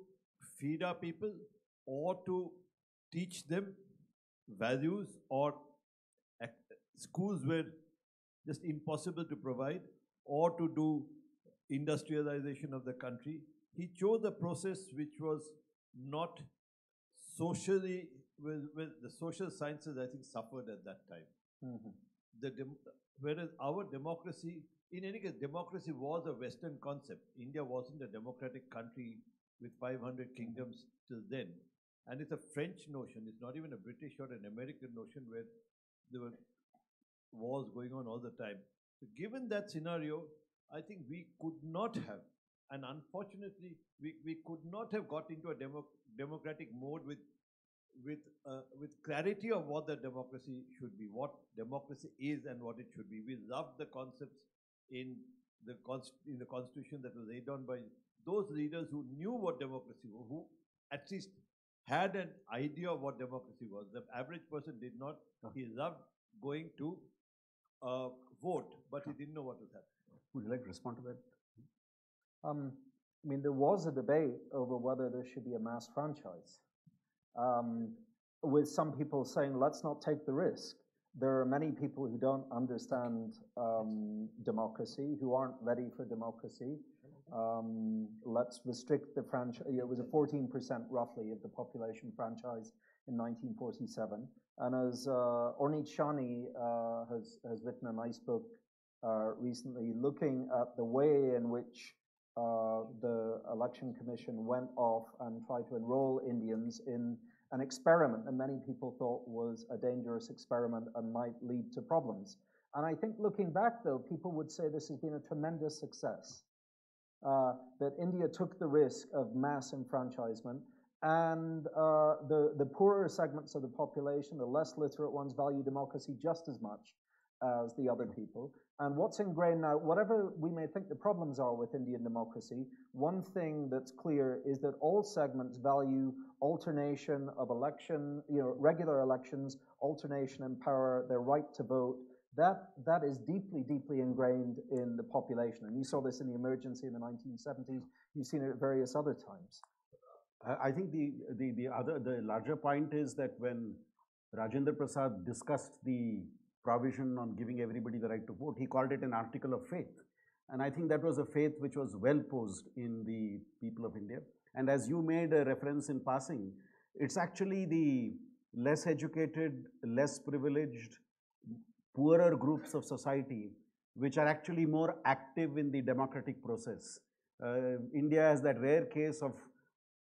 feed our people or to teach them values or schools were just impossible to provide or to do industrialization of the country. He chose a process which was not socially, well, well, the social sciences, I think, suffered at that time. Mhm. The dem- whereas our democracy, in any case, democracy was a Western concept. India wasn't a democratic country with 500 kingdoms till then. And it's a French notion, it's not even a British or an American notion where there were wars going on all the time. So given that scenario, I think we could not have, and unfortunately, we, we could not have got into a demo, democratic mode with with uh, with clarity of what the democracy should be, what democracy is, and what it should be. We loved the concepts in the in the constitution that was laid down by those leaders who knew what democracy was, who at least had an idea of what democracy was. The average person did not. He loved going to uh, vote, but he didn't know what was happening. Would you like to respond to that? Um, I mean, there was a debate over whether there should be a mass franchise, um, with some people saying, let's not take the risk. There are many people who don't understand um, democracy, who aren't ready for democracy. Um, let's restrict the franchise. It was a 14% roughly of the population franchise in 1947. And as uh, Ornit Shani uh, has, has written a nice book uh, recently looking at the way in which the election commission went off and tried to enroll Indians in an experiment that many people thought was a dangerous experiment and might lead to problems. And I think looking back, though, people would say this has been a tremendous success. Uh, that India took the risk of mass enfranchisement And uh, the, the poorer segments of the population, the less literate ones, value democracy just as much as the other people. And what's ingrained now, whatever we may think the problems are with Indian democracy, one thing that's clear is that all segments value alternation of election, you know, regular elections, alternation in power, their right to vote. That, that is deeply, deeply ingrained in the population. And you saw this in the emergency in the 1970s. You've seen it at various other times. I think the other, the larger point is that when Rajendra Prasad discussed the provision on giving everybody the right to vote, he called it an article of faith. And I think that was a faith which was well posed in the people of India. And as you made a reference in passing, it's actually the less educated, less privileged, poorer groups of society which are actually more active in the democratic process. Uh, India has that rare case of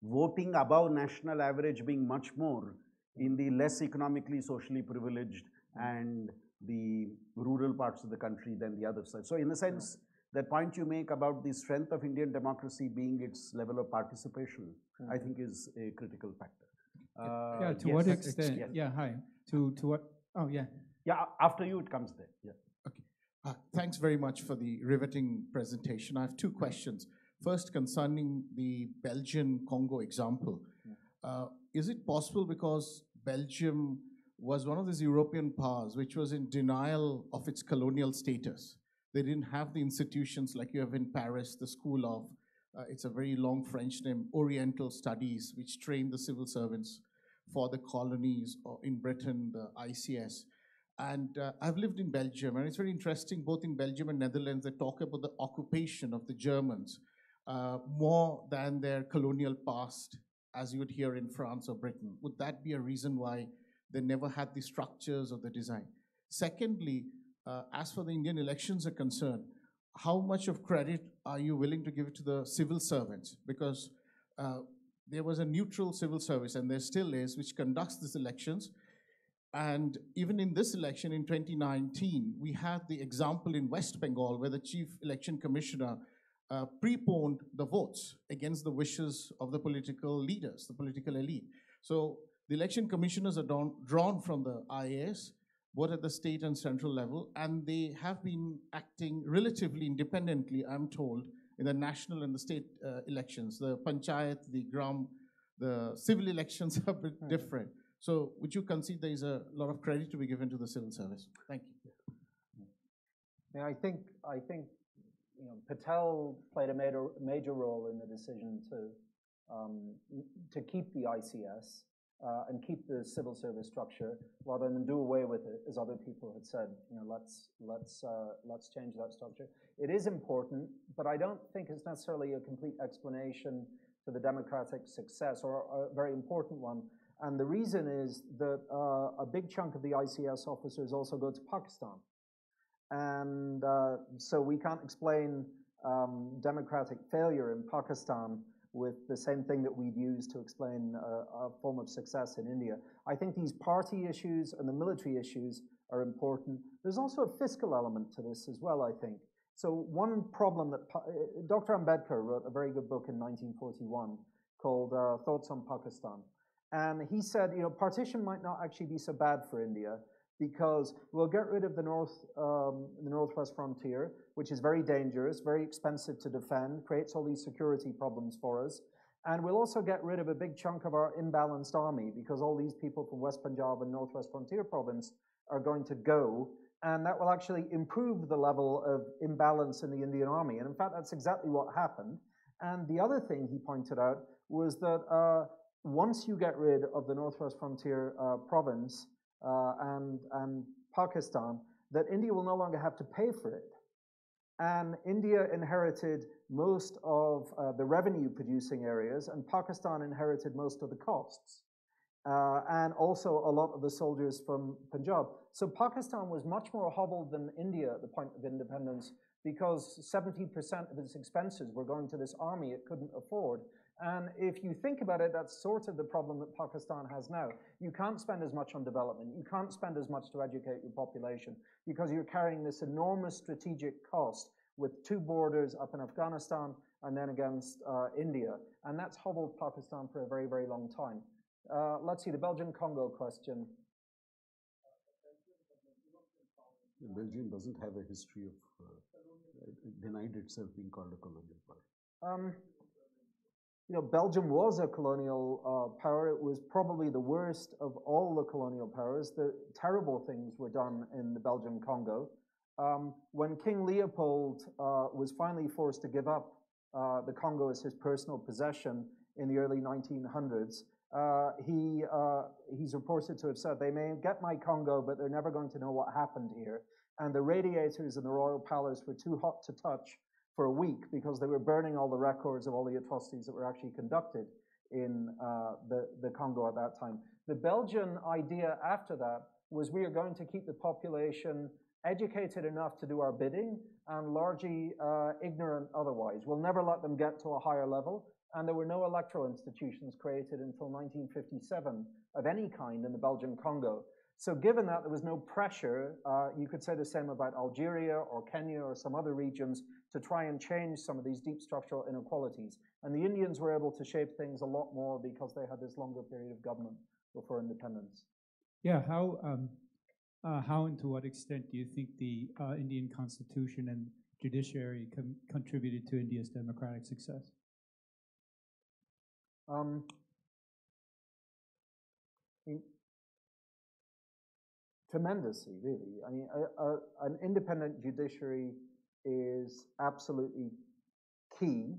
voting above national average being much more in the less economically socially privileged and the rural parts of the country than the other side. So in a sense, that point you make about the strength of Indian democracy being its level of participation, mm -hmm. I think is a critical factor. Uh, yeah, to yes. what extent? Yes. Yeah, hi. To, to what? Oh, yeah. Yeah, after you, it comes there. Yeah. Okay. Uh, thanks very much for the riveting presentation. I have two questions. First, concerning the Belgian Congo example. Yeah. Uh, is it possible because Belgium was one of these European powers which was in denial of its colonial status. They didn't have the institutions like you have in Paris, the School of, uh, it's a very long French name, Oriental Studies, which trained the civil servants for the colonies or in Britain, the ICS. And uh, I've lived in Belgium, and it's very interesting, both in Belgium and Netherlands, they talk about the occupation of the Germans uh, more than their colonial past, as you would hear in France or Britain. Would that be a reason why they never had the structures or the design. Secondly, uh, as for the Indian elections are concerned, how much of credit are you willing to give to the civil servants? Because uh, there was a neutral civil service, and there still is, which conducts these elections. And even in this election in 2019, we had the example in West Bengal where the chief election commissioner uh, preponed the votes against the wishes of the political leaders, the political elite. So the election commissioners are drawn, drawn from the IAS, both at the state and central level, and they have been acting relatively independently, I'm told, in the national and the state uh, elections. The panchayat, the gram, the civil elections are a bit different. So would you concede there is a lot of credit to be given to the civil service? Thank you. Yeah, I think I think you know Patel played a major major role in the decision to um, to keep the ICS uh, and keep the civil service structure rather than do away with it, as other people had said. You know, let's let's uh, let's change that structure. It is important, but I don't think it's necessarily a complete explanation for the democratic success, or a very important one. And the reason is that uh, a big chunk of the ICS officers also go to Pakistan, and uh, so we can't explain um, democratic failure in Pakistan with the same thing that we'd use to explain a, a, form of success in India. I think these party issues and the military issues are important. There's also a fiscal element to this as well, I think. So one problem that uh, Dr. Ambedkar wrote a very good book in 1941 called uh, Thoughts on Pakistan. And he said, you know, partition might not actually be so bad for India because we'll get rid of the north, um, the northwest frontier, which is very dangerous, very expensive to defend, creates all these security problems for us. And we'll also get rid of a big chunk of our imbalanced army because all these people from West Punjab and Northwest Frontier Province are going to go. And that will actually improve the level of imbalance in the Indian army. And in fact, that's exactly what happened. And the other thing he pointed out was that uh, once you get rid of the Northwest Frontier uh, Province, uh, and, and Pakistan, that India will no longer have to pay for it. And India inherited most of uh, the revenue producing areas, and Pakistan inherited most of the costs. Uh, and also a lot of the soldiers from Punjab. So Pakistan was much more hobbled than India at the point of independence because 70% of its expenses were going to this army it couldn't afford. And if you think about it, that's sort of the problem that Pakistan has now. You can't spend as much on development. You can't spend as much to educate your population because you're carrying this enormous strategic cost with two borders up in Afghanistan and then against uh, India. And that's hobbled Pakistan for a very, very long time. Uh, let's see, the Belgian Congo question. Belgium doesn't have a history of, uh, denied itself being called a colonial power. Um, you know, Belgium was a colonial uh, power. It was probably the worst of all the colonial powers. The terrible things were done in the Belgian Congo. Um, when King Leopold uh, was finally forced to give up uh, the Congo as his personal possession in the early 1900s, uh, he, uh, he's reported to have said, they may get my Congo, but they're never going to know what happened here. And the radiators in the royal palace were too hot to touch for a week because they were burning all the records of all the atrocities that were actually conducted in uh, the, the Congo at that time. The Belgian idea after that was we are going to keep the population educated enough to do our bidding and largely uh, ignorant otherwise. We'll never let them get to a higher level. And there were no electoral institutions created until 1957 of any kind in the Belgian Congo. So given that there was no pressure, uh, you could say the same about Algeria or Kenya or some other regions to try and change some of these deep structural inequalities. And the Indians were able to shape things a lot more because they had this longer period of government before independence. Yeah, how, um, uh, how and to what extent do you think the uh, Indian constitution and judiciary contributed to India's democratic success? Um, tremendously, really. I mean, a, a, an independent judiciary is absolutely key.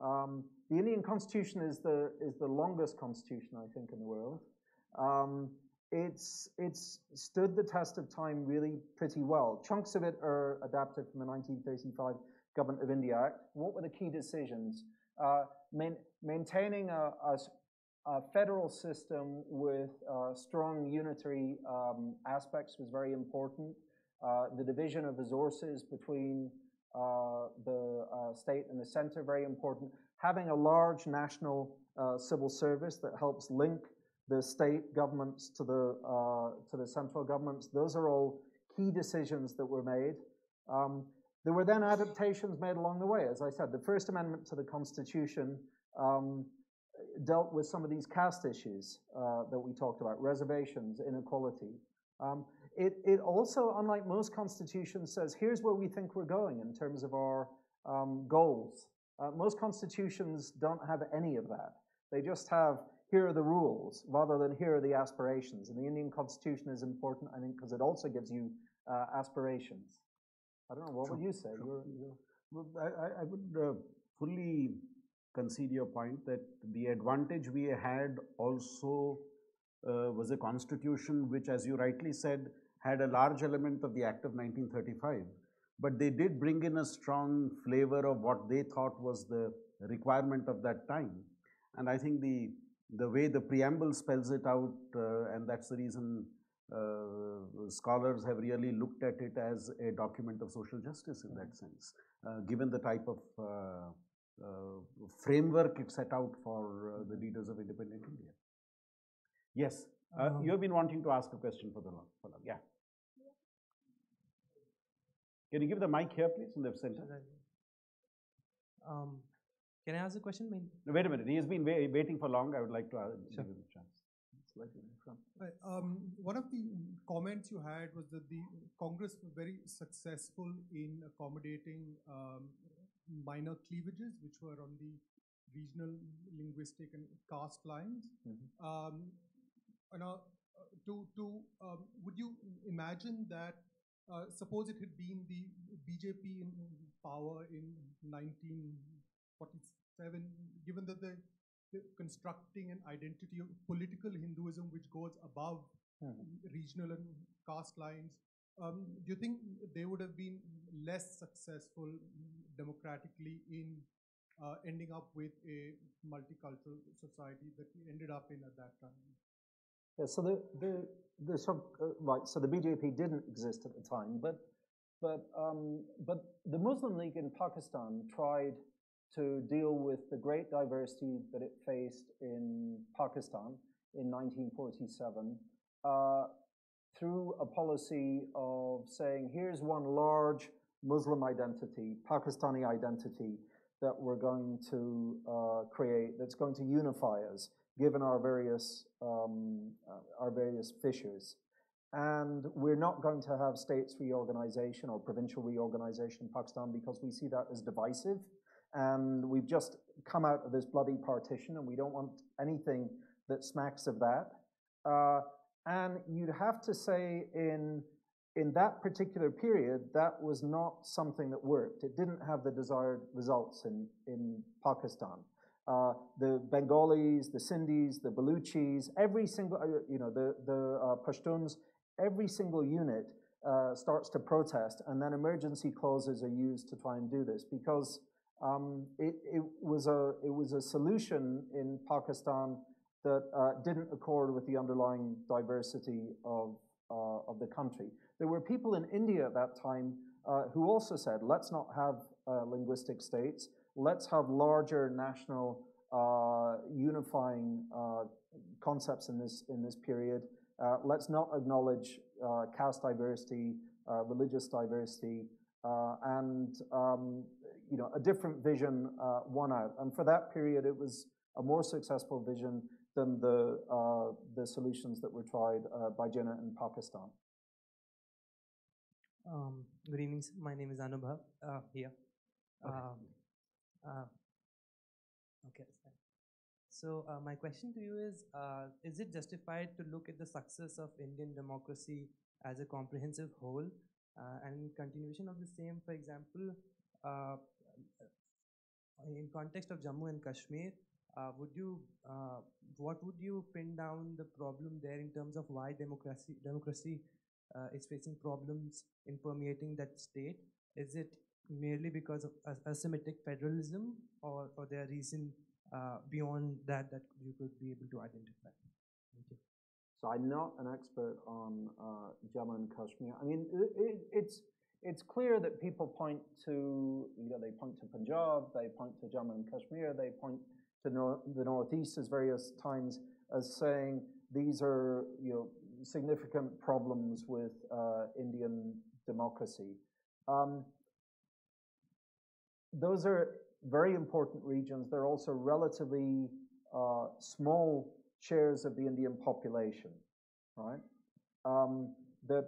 Um, the Indian constitution is the is the longest constitution I think in the world. Um, it's it's stood the test of time really pretty well. Chunks of it are adapted from the 1935 Government of India Act. What were the key decisions? Uh, main, maintaining a, a, a, federal system with uh, strong unitary um, aspects was very important. Uh, the division of resources between uh, the uh, state and the center, very important. Having a large national civil service that helps link the state governments to the, to the central governments, those are all key decisions that were made. Um, there were then adaptations made along the way. As I said, the First Amendment to the Constitution um, dealt with some of these caste issues uh, that we talked about, reservations, inequality. Um, it, it also, unlike most constitutions, says here's where we think we're going in terms of our um, goals. Uh, most constitutions don't have any of that. They just have here are the rules rather than here are the aspirations. And the Indian constitution is important, I think, because it also gives you uh, aspirations. I don't know, what would you say? You're, you're... I, I, would uh, fully concede your point that the advantage we had also uh, was a constitution which, as you rightly said, had a large element of the Act of 1935, but they did bring in a strong flavor of what they thought was the requirement of that time. And I think the, the way the preamble spells it out, uh, and that's the reason uh, scholars have really looked at it as a document of social justice in that sense, uh, given the type of uh, uh, framework it set out for uh, the leaders of independent India. Yes, you have been wanting to ask a question for the long, for long. yeah. Can you give the mic here, please, in the center? Um, can I ask a question? No, wait a minute. He has been waiting for long. I would like to uh, sure. give him a chance. Um, one of the comments you had was that the Congress was very successful in accommodating um, minor cleavages, which were on the regional, linguistic, and caste lines. And, uh, to, to um, would you imagine that uh, suppose it had been the BJP in power in 1947, given that the, the constructing an identity of political Hinduism which goes above mm -hmm. regional and caste lines, um, do you think they would have been less successful democratically in uh, ending up with a multicultural society that we ended up in at that time? Yeah, so the, sort uh, right, so the BJP didn't exist at the time, but, but, um, but the Muslim League in Pakistan tried to deal with the great diversity that it faced in Pakistan in 1947 uh, through a policy of saying, here's one large Muslim identity, Pakistani identity, that we're going to uh, create that's going to unify us, given our various um, uh, our various fissures. And we're not going to have states reorganization or provincial reorganization in Pakistan because we see that as divisive. And we've just come out of this bloody partition, and we don't want anything that smacks of that. Uh, and you'd have to say in in that particular period, that was not something that worked. It didn't have the desired results in, in Pakistan. Uh, the Bengalis, the Sindhis, the Baluchis, every single, uh, you know, the, the uh, Pashtuns, every single unit starts to protest, and then emergency clauses are used to try and do this because um, it, it, was a, it was a solution in Pakistan that uh, didn't accord with the underlying diversity of, uh, of the country. There were people in India at that time uh, who also said, let's not have linguistic states, let's have larger national uh, unifying uh, concepts in this, in this period. Uh, let's not acknowledge uh, caste diversity, religious diversity, and um, you know, a different vision won out. And for that period, it was a more successful vision than the, the solutions that were tried by Jinnah in Pakistan. Um, good evening. My name is Anubhav uh, here. Okay. Um, uh, okay. So uh, my question to you is: uh, Is it justified to look at the success of Indian democracy as a comprehensive whole? Uh, and in continuation of the same, for example, uh, in context of Jammu and Kashmir, would you what would you pin down the problem there in terms of why democracy democracy uh, is facing problems in permeating that state? Is it merely because of asymmetric federalism, or, or there are reason uh, beyond that that you could be able to identify? Thank you. So I'm not an expert on uh, Jammu and Kashmir. I mean, it, it, it's it's clear that people point to you know they point to Punjab, they point to Jammu and Kashmir, they point to nor- the Northeast as various times as saying these are you know significant problems with uh, Indian democracy. Um, those are very important regions. They're also relatively uh, small shares of the Indian population, right? Um, that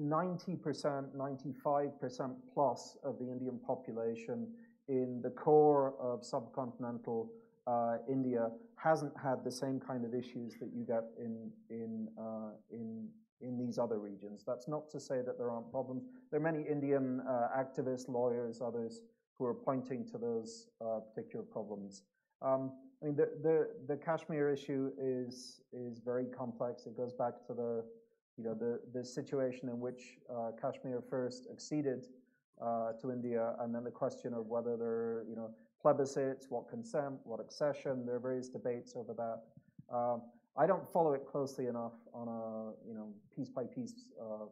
90%, 95% plus of the Indian population in the core of subcontinental uh, India hasn't had the same kind of issues that you get in in uh, in in these other regions. That's not to say that there aren't problems. There are many Indian activists, lawyers, others who are pointing to those uh, particular problems. Um, I mean, the, Kashmir issue is is very complex. It goes back to the you know the the situation in which uh, Kashmir first acceded uh, to India, and then the question of whether there you know plebiscites, what consent, what accession. There are various debates over that. Um, I don't follow it closely enough on a you know piece by piece uh,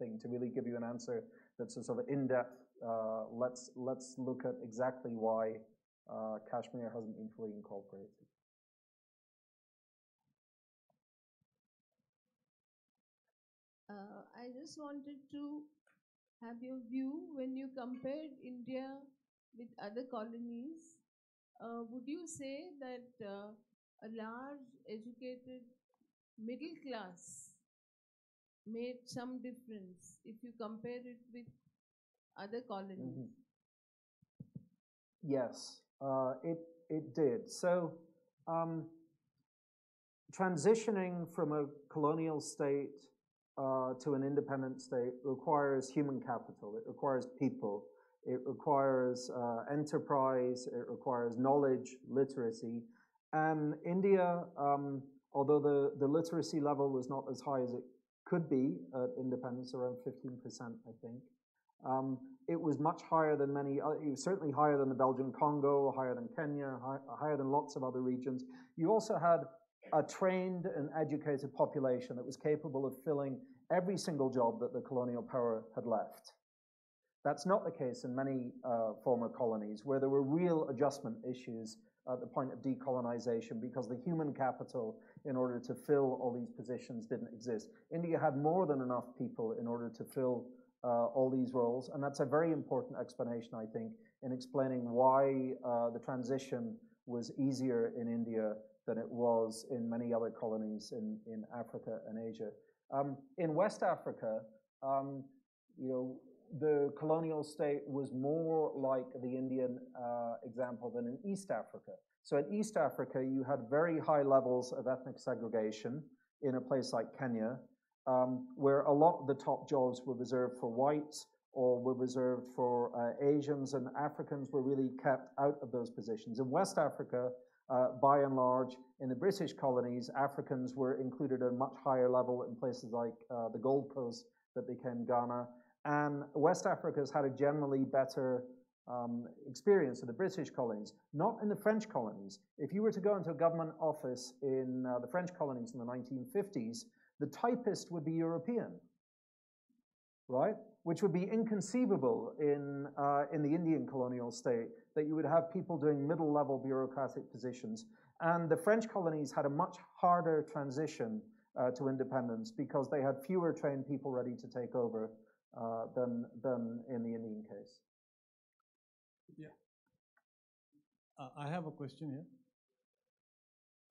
thing to really give you an answer that's a sort of in depth. Uh, let's let's look at exactly why uh, Kashmir hasn't been fully incorporated. Uh, I just wanted to have your view when you compared India with other colonies, uh, would you say that uh, a large educated middle class made some difference if you compare it with other colonies? Mm -hmm. Yes, uh, it, it did. So, um, transitioning from a colonial state uh, to an independent state requires human capital, it requires people. It requires uh, enterprise, it requires knowledge, literacy. And India, um, although the, the literacy level was not as high as it could be at independence, around 15%, I think, it was much higher than many, uh, it was certainly higher than the Belgian Congo, higher than Kenya, high, higher than lots of other regions. You also had a trained and educated population that was capable of filling every single job that the colonial power had left. That's not the case in many uh, former colonies where there were real adjustment issues at the point of decolonization because the human capital in order to fill all these positions didn't exist. India had more than enough people in order to fill all these roles, and that's a very important explanation, I think, in explaining why uh, the transition was easier in India than it was in many other colonies in, Africa and Asia. Um, in West Africa, um, you know, the colonial state was more like the Indian uh, example than in East Africa. So in East Africa, you had very high levels of ethnic segregation in a place like Kenya, where a lot of the top jobs were reserved for whites or were reserved for uh, Asians, and Africans were really kept out of those positions. In West Africa, uh, by and large, in the British colonies, Africans were included at a much higher level in places like uh, the Gold Coast that became Ghana. And West Africa has had a generally better um, experience of the British colonies, not in the French colonies. If you were to go into a government office in the French colonies in the 1950s, the typist would be European, right? Which would be inconceivable in, uh, in the Indian colonial state, that you would have people doing middle level bureaucratic positions. And the French colonies had a much harder transition uh, to independence because they had fewer trained people ready to take over uh, than, than in the Indian case. Yeah. Uh, I have a question here.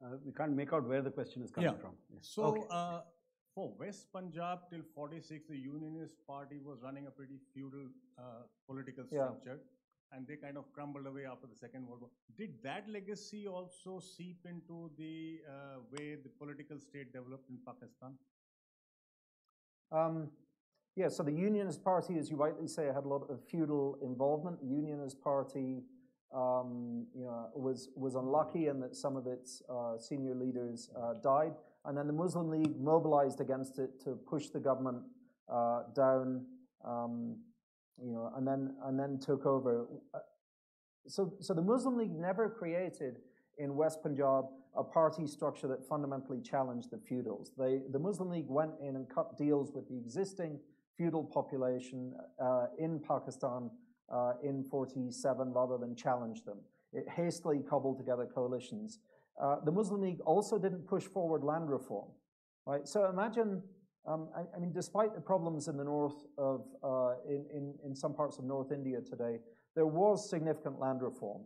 Uh, we can't make out where the question is coming Yeah. from. Yes. So, Okay. uh, for West Punjab till 46, the Unionist Party was running a pretty feudal uh, political Yeah. structure, and they kind of crumbled away after the Second World War. Did that legacy also seep into the uh, way the political state developed in Pakistan? Um, yeah, so the Unionist Party, as you rightly say, had a lot of feudal involvement. The Unionist Party, um, you know, was was unlucky in that some of its uh, senior leaders uh, died, and then the Muslim League mobilized against it to push the government uh, down, um, you know, and then and then took over. So, so the Muslim League never created in West Punjab a party structure that fundamentally challenged the feudals. They, the Muslim League went in and cut deals with the existing feudal population uh, in Pakistan uh, in 47 rather than challenge them. It hastily cobbled together coalitions. Uh, the Muslim League also didn't push forward land reform, right? So imagine, um, I, I, mean, despite the problems in the north of, uh, in, in, in some parts of North India today, there was significant land reform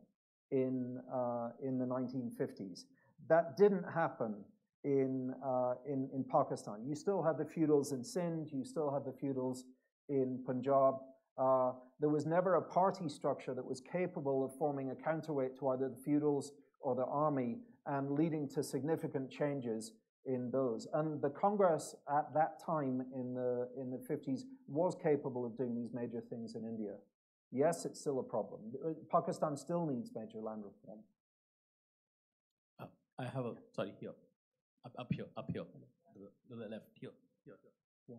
in, uh, in the 1950s. That didn't happen in, uh, in, in Pakistan. You still had the feudals in Sindh, you still had the feudals in Punjab. Uh, there was never a party structure that was capable of forming a counterweight to either the feudals or the army and leading to significant changes in those. And the Congress at that time in the, in the 50s was capable of doing these major things in India. Yes, it's still a problem. Pakistan still needs major land reform. Uh, I have a, sorry, here, up, up here, up here, to the, the left, here, here, here. Yeah.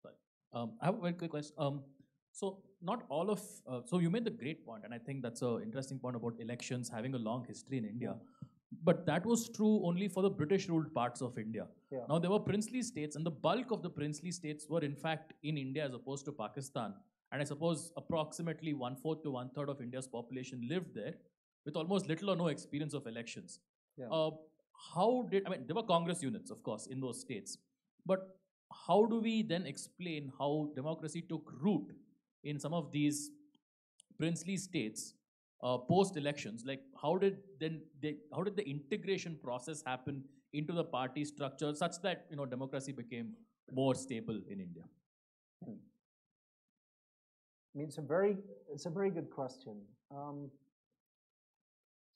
Sorry. Um, I have a very quick question. Um, so not all of, uh, so you made the great point, and I think that's an interesting point about elections having a long history in India. But that was true only for the British ruled parts of India. Yeah. Now there were princely states, and the bulk of the princely states were in fact in India as opposed to Pakistan. And I suppose approximately one fourth to one third of India's population lived there with almost little or no experience of elections. Yeah. Uh, how did, I mean, there were Congress units, of course, in those states. But how do we then explain how democracy took root in some of these princely states uh, post elections? Like, how did then they, how did the integration process happen into the party structure such that you know democracy became more stable in India? I mean, it's a very, it's a very good question. Um,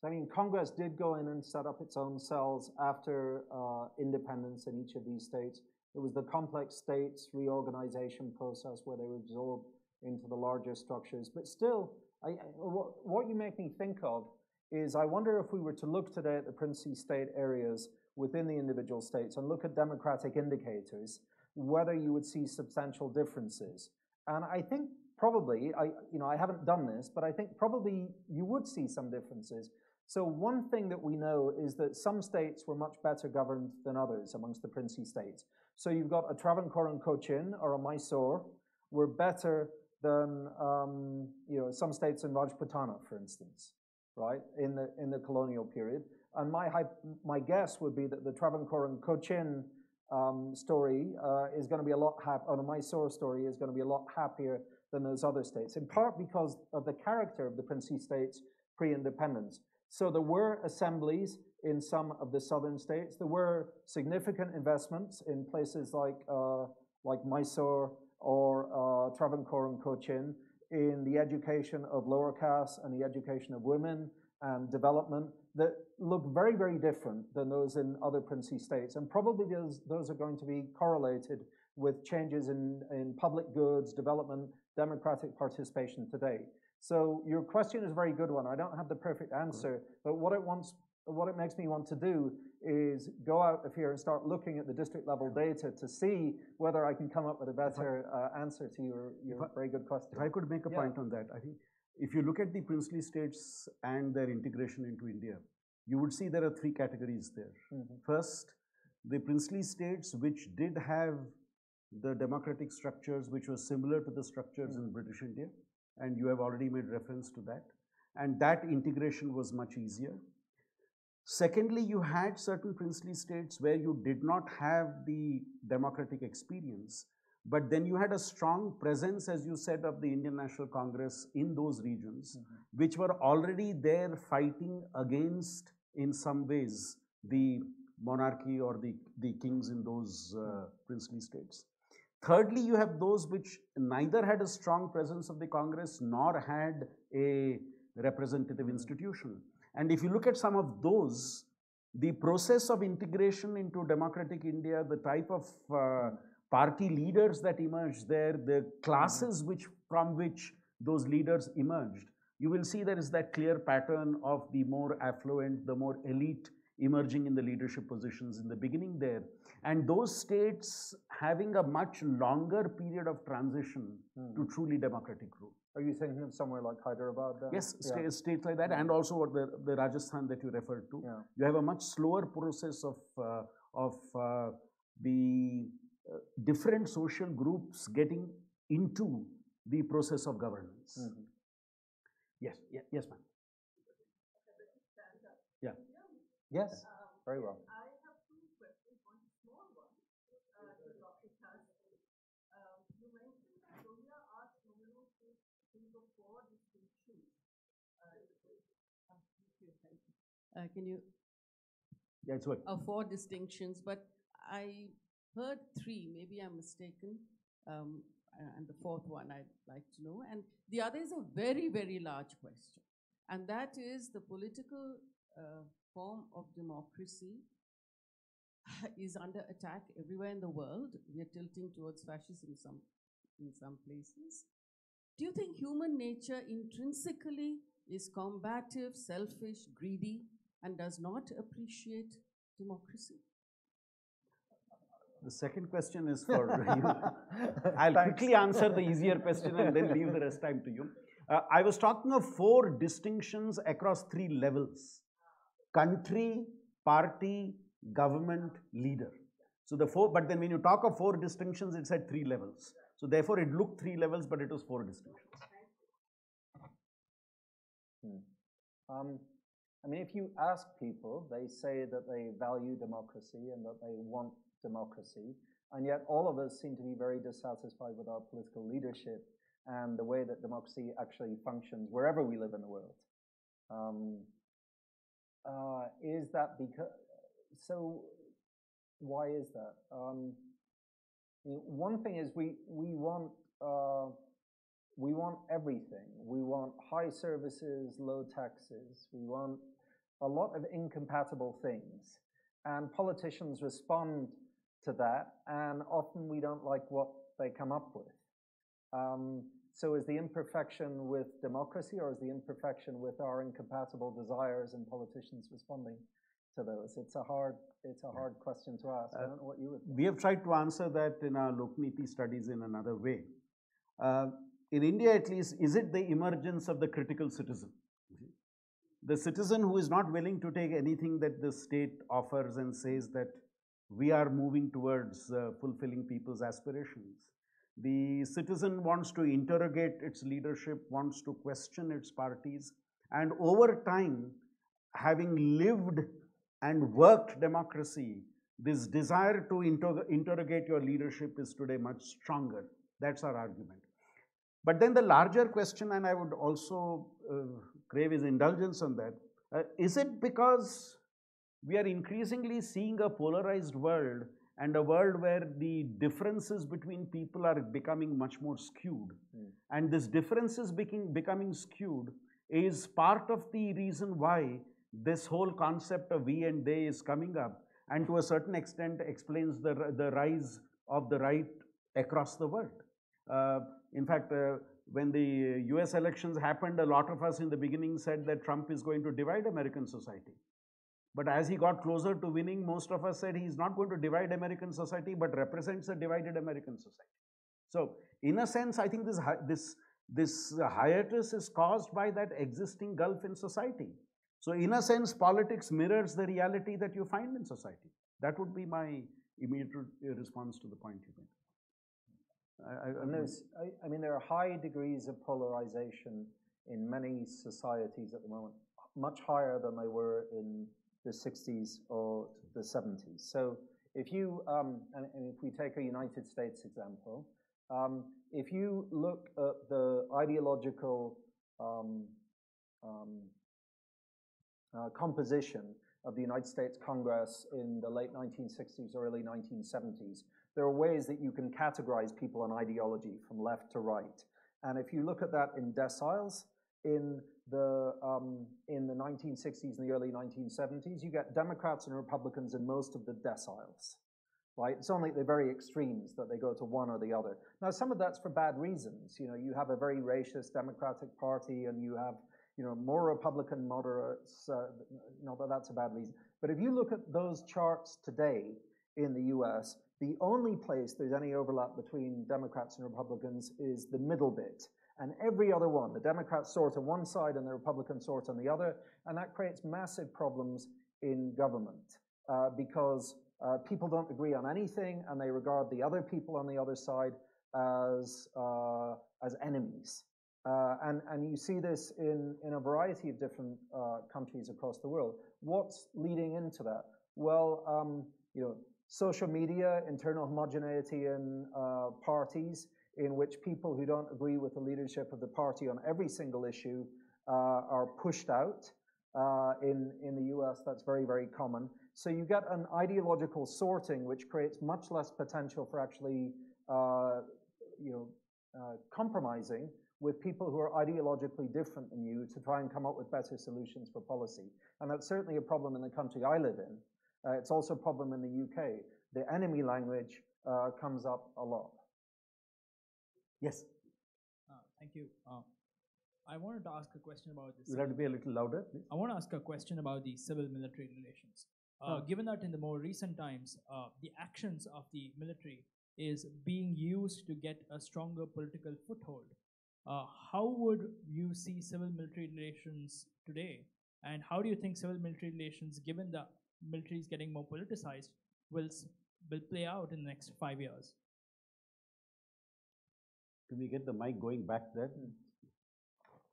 so, I mean, Congress did go in and set up its own cells after uh, independence in each of these states. It was the complex states reorganization process where they were absorbed into the larger structures. But still, what, you make me think of is I wonder if we were to look today at the princely state areas within the individual states and look at democratic indicators, whether you would see substantial differences. And I think probably, I, you know, I haven't done this, but I think probably you would see some differences. So one thing that we know is that some states were much better governed than others amongst the princely states. So you've got a Travancore and Cochin or a Mysore were better than um, you know some states in Rajputana, for instance, right in the in the colonial period. And my my guess would be that the Travancore and Cochin um, story uh, is going to be a lot happier, or the Mysore story is going to be a lot happier than those other states, in part because of the character of the princely states pre-independence. So there were assemblies in some of the southern states. There were significant investments in places like, uh, like Mysore or uh, Travancore and Cochin in the education of lower castes and the education of women and development that look very, very different than those in other princely states. And probably those, those are going to be correlated with changes in, in public goods, development, democratic participation today. So your question is a very good one. I don't have the perfect answer, but what it wants, what it makes me want to do is go out of here and start looking at the district level data to see whether I can come up with a better uh, answer to your, your I, very good question. If I could make a yeah. point on that, I think if you look at the princely states and their integration into India, you would see there are three categories there. Mm -hmm. First, the princely states which did have the democratic structures which were similar to the structures mm -hmm. in British India, and you have already made reference to that, and that integration was much easier. Secondly, you had certain princely states where you did not have the democratic experience, but then you had a strong presence, as you said, of the Indian National Congress in those regions, mm-hmm. which were already there fighting against, in some ways, the monarchy or the, the kings in those uh, mm-hmm. princely states. Thirdly, you have those which neither had a strong presence of the Congress nor had a representative mm-hmm. institution. And if you look at some of those, the process of integration into democratic India, the type of uh, party leaders that emerged there, the classes which from which those leaders emerged, you will see there is that clear pattern of the more affluent, the more elite emerging in the leadership positions in the beginning there. And those states having a much longer period of transition mm. to truly democratic rule. Are you thinking of somewhere like Hyderabad? Then? Yes, yeah. states like that, and also what the, the Rajasthan that you referred to. Yeah. You have a much slower process of, uh, of uh, the uh, different social groups getting into the process of governance. Mm -hmm. Yes, yeah, yes, ma'am. Yeah. Yes, very well. Uh, can you? Yeah, it's what? Uh, four distinctions, but I heard three. Maybe I'm mistaken. Um, and the fourth one I'd like to know. And the other is a very, very large question. And that is the political uh, form of democracy is under attack everywhere in the world. We are tilting towards fascism in some, in some places. Do you think human nature intrinsically is combative, selfish, greedy, and does not appreciate democracy? The second question is for you. I'll quickly answer the easier question and then leave the rest time to you. Uh, I was talking of four distinctions across three levels country, party, government, leader. So the four, but then when you talk of four distinctions, it's at three levels. So therefore, it looked three levels, but it was four distinctions. Hmm. Um, I mean, if you ask people, they say that they value democracy and that they want democracy, and yet all of us seem to be very dissatisfied with our political leadership and the way that democracy actually functions wherever we live in the world. Um, uh, is that because, so why is that? Um, one thing is we, we want, uh, we want everything. We want high services, low taxes. We want a lot of incompatible things. And politicians respond to that, and often we don't like what they come up with. Um, so is the imperfection with democracy or is the imperfection with our incompatible desires and politicians responding to those? It's a hard, it's a hard question to ask. Uh, I don't know what you would think. We have tried to answer that in our Lokniti studies in another way. Uh, in India at least, is it the emergence of the critical citizen? The citizen who is not willing to take anything that the state offers and says that we are moving towards uh, fulfilling people's aspirations the citizen wants to interrogate its leadership, wants to question its parties, and over time, having lived and worked democracy, this desire to inter interrogate your leadership is today much stronger. That's our argument. But then the larger question, and I would also uh, crave his indulgence on that, uh, is it because we are increasingly seeing a polarized world and a world where the differences between people are becoming much more skewed. Mm. And this differences becoming, becoming skewed is part of the reason why this whole concept of we and they is coming up and to a certain extent explains the, the rise of the right across the world. Uh, in fact, uh, when the US elections happened, a lot of us in the beginning said that Trump is going to divide American society. But as he got closer to winning, most of us said he's not going to divide American society, but represents a divided American society. So, in a sense, I think this, this, this hiatus is caused by that existing gulf in society. So, in a sense, politics mirrors the reality that you find in society. That would be my immediate response to the point you made. I, I, I, I mean, there are high degrees of polarization in many societies at the moment, much higher than they were in the 60s or the 70s. So if you, um, and, if we take a United States example, um, if you look at the ideological um, um, uh, composition of the United States Congress in the late 1960s or early 1970s, there are ways that you can categorize people on ideology from left to right. And if you look at that in deciles, in the, um, in the 1960s and the early 1970s, you get Democrats and Republicans in most of the deciles, right? It's only at the very extremes that they go to one or the other. Now, some of that's for bad reasons. You know, you have a very racist Democratic Party and you have, you know, more Republican moderates, uh, that that's a bad reason. But if you look at those charts today in the US, the only place there's any overlap between Democrats and Republicans is the middle bit and every other one. The Democrats sort on one side and the Republicans sort on the other, and that creates massive problems in government uh, because uh, people don't agree on anything and they regard the other people on the other side as, uh, as enemies. Uh, and, and you see this in, in a variety of different uh, countries across the world. What's leading into that? Well, um, you know, social media, internal homogeneity in uh, parties, in which people who don't agree with the leadership of the party on every single issue uh, are pushed out. Uh, in, in the US, that's very, very common. So you get an ideological sorting which creates much less potential for actually uh, you know, uh, compromising with people who are ideologically different than you to try and come up with better solutions for policy. And that's certainly a problem in the country I live in. Uh, it's also a problem in the UK. The enemy language uh, comes up a lot. Yes. Uh, thank you. I wanted to ask a question about this. You have to be a little louder, please. I want to ask a question about the civil-military relations. Uh, given that in the more recent times, uh, the actions of the military is being used to get a stronger political foothold, uh, how would you see civil-military relations today? And how do you think civil-military relations, given the military is getting more politicized, will, will play out in the next five years? Can we get the mic going back there?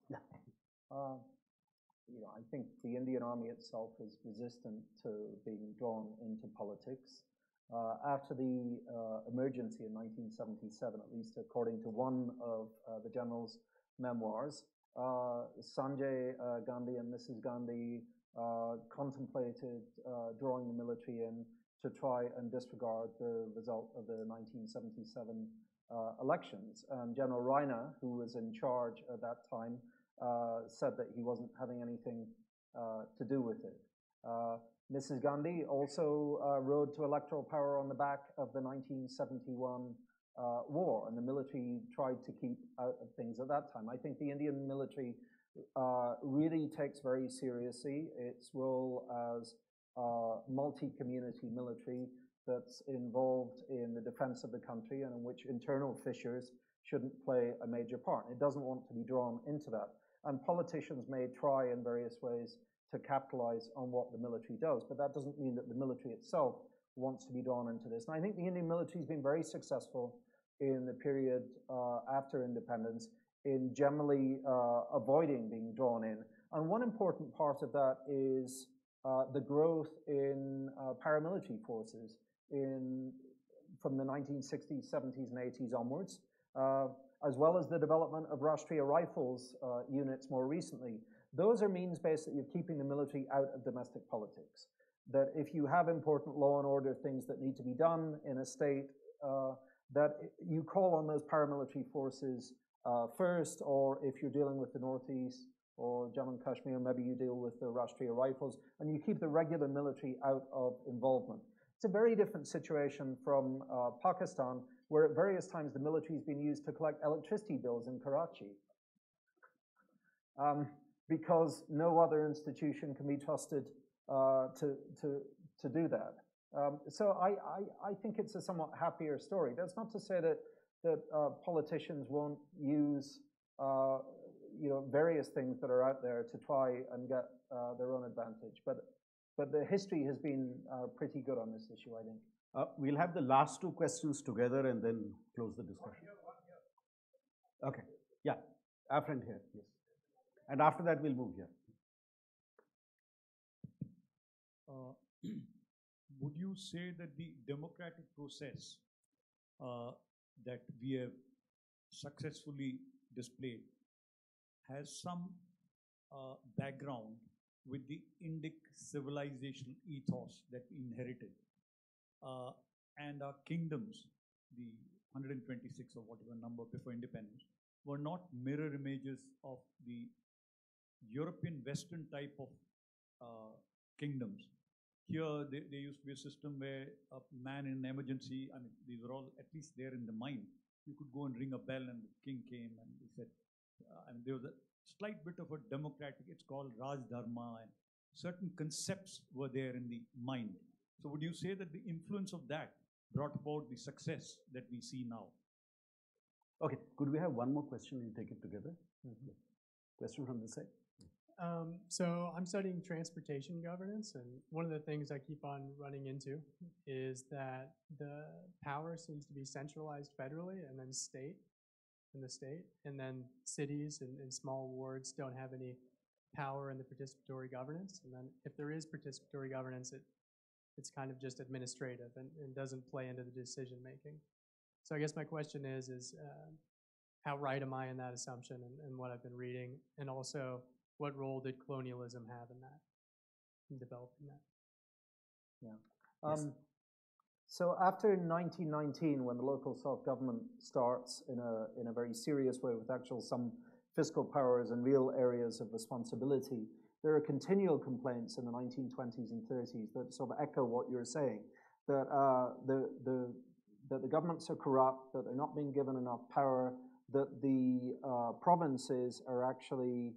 Yeah. Uh, you know, I think the Indian Army itself is resistant to being drawn into politics. Uh, after the uh, emergency in 1977, at least according to one of uh, the general's memoirs, uh, Sanjay uh, Gandhi and Mrs. Gandhi contemplated drawing the military in to try and disregard the result of the 1977 uh, elections. And General Raina, who was in charge at that time, uh, said that he wasn't having anything uh, to do with it. Mrs. Gandhi also rode to electoral power on the back of the 1971 uh, war, and the military tried to keep out of things at that time. I think the Indian military uh, really takes very seriously its role as a multi-community military that's involved in the defense of the country and in which internal fissures shouldn't play a major part. It doesn't want to be drawn into that. And politicians may try in various ways to capitalize on what the military does, but that doesn't mean that the military itself wants to be drawn into this. And I think the Indian military has been very successful in the period uh, after independence in generally uh, avoiding being drawn in. And one important part of that is uh, the growth in uh, paramilitary forces in, from the 1960s, 70s, and 80s onwards, as well as the development of Rashtriya Rifles units more recently. Those are means basically of keeping the military out of domestic politics. That if you have important law and order things that need to be done in a state, uh, that you call on those paramilitary forces first, or if you're dealing with the Northeast or Jammu and Kashmir, maybe you deal with the Rashtriya Rifles, and you keep the regular military out of involvement. It's a very different situation from uh, Pakistan, where at various times the military has been used to collect electricity bills in Karachi. Um, because no other institution can be trusted uh, to, to, to do that. Um, so I, I, I, think it's a somewhat happier story. That's not to say that, that uh, politicians won't use uh, you know, various things that are out there to try and get uh, their own advantage. But, but the history has been uh, pretty good on this issue, I think. Uh, we'll have the last two questions together and then close the discussion. Okay, yeah, our friend here, yes. And after that, we'll move here. Uh, would you say that the democratic process uh, that we have successfully displayed has some uh, background with the Indic civilization ethos that we inherited. Uh, and our kingdoms, the 126 or whatever number before independence, were not mirror images of the European Western type of uh, kingdoms. Here, there, there, used to be a system where a man in an emergency, I mean, these were all at least there in the mind. You could go and ring a bell, and the king came, and he said, uh, and there was a slight bit of a democratic, it's called Raj Dharma, and certain concepts were there in the mind. So, would you say that the influence of that brought about the success that we see now? Okay, could we have one more question? We'll take it together. Mm -hmm. Question from the side. Um, so I'm studying transportation governance, and one of the things I keep on running into is that the power seems to be centralized federally and then state in the state, and then cities and, and small wards don't have any power in the participatory governance. And then if there is participatory governance, it it's kind of just administrative and, and doesn't play into the decision making. So I guess my question is is uh, how right am I in that assumption and, and what I've been reading, and also what role did colonialism have in that, in developing that? Yeah. Um, yes. So after 1919, when the local self-government starts in a, in a very serious way with actual some fiscal powers and real areas of responsibility, there are continual complaints in the 1920s and 30s that sort of echo what you're saying, that, uh, the, the, that the governments are corrupt, that they're not being given enough power, that the uh, provinces are actually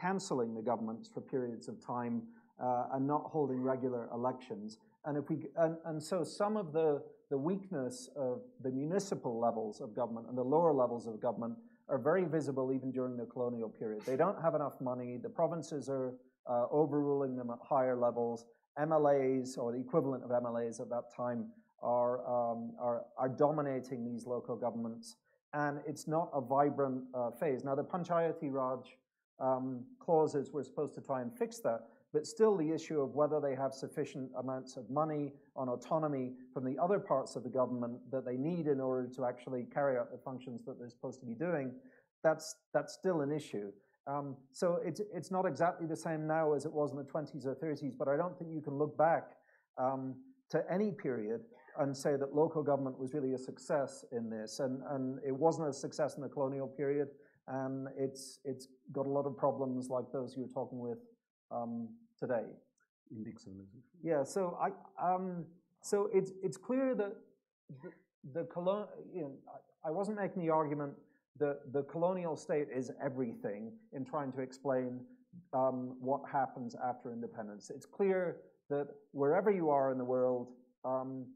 canceling the governments for periods of time uh, and not holding regular elections. And, if we, and, and so some of the, the weakness of the municipal levels of government and the lower levels of government are very visible even during the colonial period. They don't have enough money. The provinces are uh, overruling them at higher levels. MLAs, or the equivalent of MLAs at that time, are, um, are, are dominating these local governments and it's not a vibrant uh, phase. Now, the Panchayati Raj um, clauses were supposed to try and fix that, but still the issue of whether they have sufficient amounts of money on autonomy from the other parts of the government that they need in order to actually carry out the functions that they're supposed to be doing, that's, that's still an issue. Um, so it's, it's not exactly the same now as it was in the 20s or 30s, but I don't think you can look back um, to any period and say that local government was really a success in this. And, and it wasn't a success in the colonial period. And it's, it's got a lot of problems like those you were talking with um, today. Indic civilization. Yeah, so I, um, so it's, it's clear that the, the colon, you know, I, I wasn't making the argument that the colonial state is everything in trying to explain um, what happens after independence. It's clear that wherever you are in the world, um,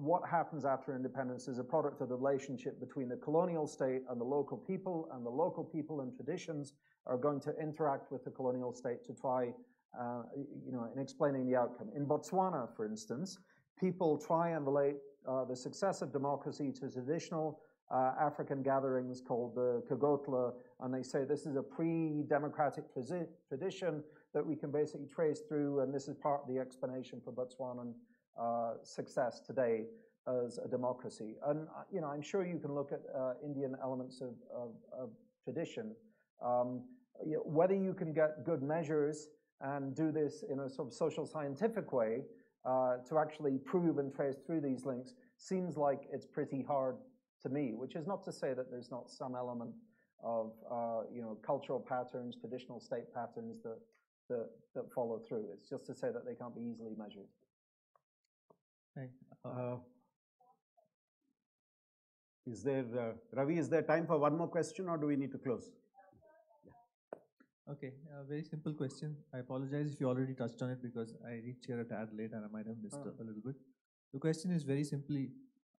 what happens after independence is a product of the relationship between the colonial state and the local people, and the local people and traditions are going to interact with the colonial state to try, uh, you know, in explaining the outcome. In Botswana, for instance, people try and relate uh, the success of democracy to traditional uh, African gatherings called the Kgotla, and they say this is a pre-democratic tradition that we can basically trace through, and this is part of the explanation for Botswanan success today as a democracy. And uh, you know, I'm sure you can look at uh, Indian elements of, of, of tradition. Um, you know, whether you can get good measures and do this in a sort of social scientific way uh, to actually prove and trace through these links seems like it's pretty hard to me, which is not to say that there's not some element of uh, you know cultural patterns, traditional state patterns that, that, that follow through. It's just to say that they can't be easily measured. Uh, is there, uh, Ravi, is there time for one more question or do we need to close? Okay, a very simple question. I apologize if you already touched on it because I reached here a tad late and I might have missed Oh. a little bit. The question is very simply,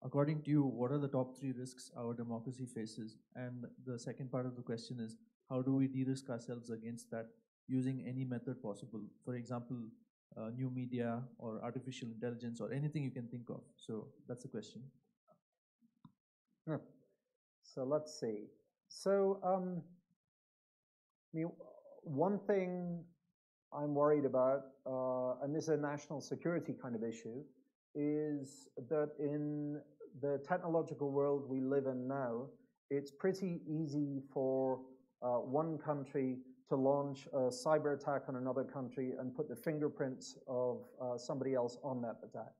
according to you, what are the top three risks our democracy faces? And the second part of the question is, how do we de-risk ourselves against that using any method possible? For example, uh, new media or artificial intelligence or anything you can think of. So that's the question. So let's see. So, um, I mean, one thing I'm worried about, uh, and this is a national security kind of issue, is that in the technological world we live in now, it's pretty easy for uh, one country to launch a cyber attack on another country and put the fingerprints of uh, somebody else on that attack.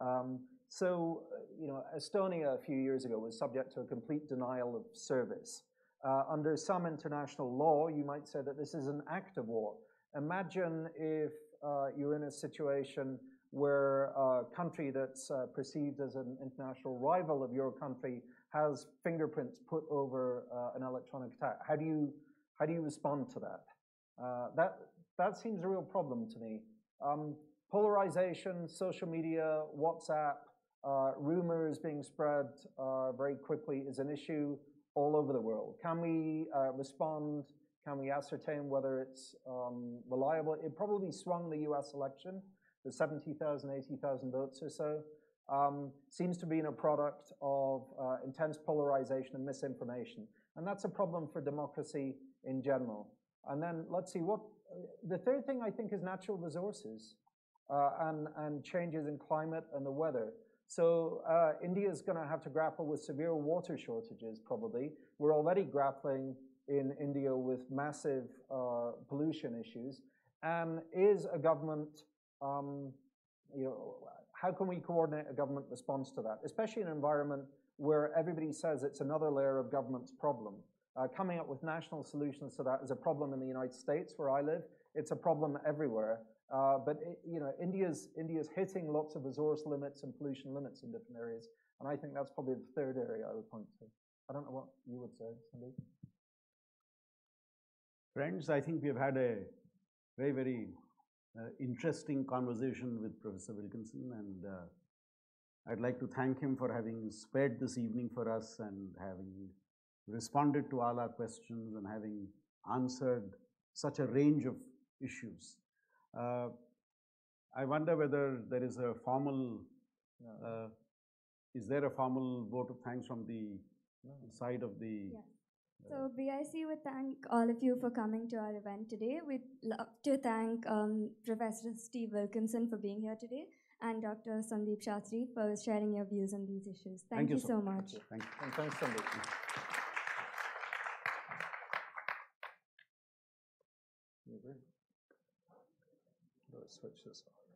Um, so, uh, you know, Estonia a few years ago was subject to a complete denial of service. Uh, under some international law, you might say that this is an act of war. Imagine if uh, you're in a situation where a country that's uh, perceived as an international rival of your country has fingerprints put over uh, an electronic attack. How do you how do you respond to that? Uh, that that seems a real problem to me. Um, polarization, social media, WhatsApp, uh, rumors being spread uh, very quickly is an issue all over the world. Can we uh, respond? Can we ascertain whether it's um, reliable? It probably swung the US election, the 70,000, 80,000 votes or so. Um, seems to be in a product of uh, intense polarization and misinformation. And that's a problem for democracy in general. And then let's see what the third thing I think is natural resources uh, and, and changes in climate and the weather. So uh, India is going to have to grapple with severe water shortages, probably. We're already grappling in India with massive uh, pollution issues. And is a government, um, you know, how can we coordinate a government response to that, especially in an environment where everybody says it's another layer of government's problem? Uh, coming up with national solutions to that is a problem in the United States, where I live. It's a problem everywhere. Uh, but it, you know, India's India's hitting lots of resource limits and pollution limits in different areas, and I think that's probably the third area I would point to. I don't know what you would say, Sandeep. Friends, I think we have had a very, very uh, interesting conversation with Professor Wilkinson, and I'd like to thank him for having spared this evening for us and having responded to all our questions and having answered such a range of issues. Uh, I wonder whether there is a formal, uh, is there a formal vote of thanks from the side of the? Yes. So BIC would thank all of you for coming to our event today. We'd love to thank um, Professor Steve Wilkinson for being here today and Dr. Sandeep Shastri for sharing your views on these issues. Thank, you, so much. Thank you. And thanks, Sandeep. You agree? Let's switch this on.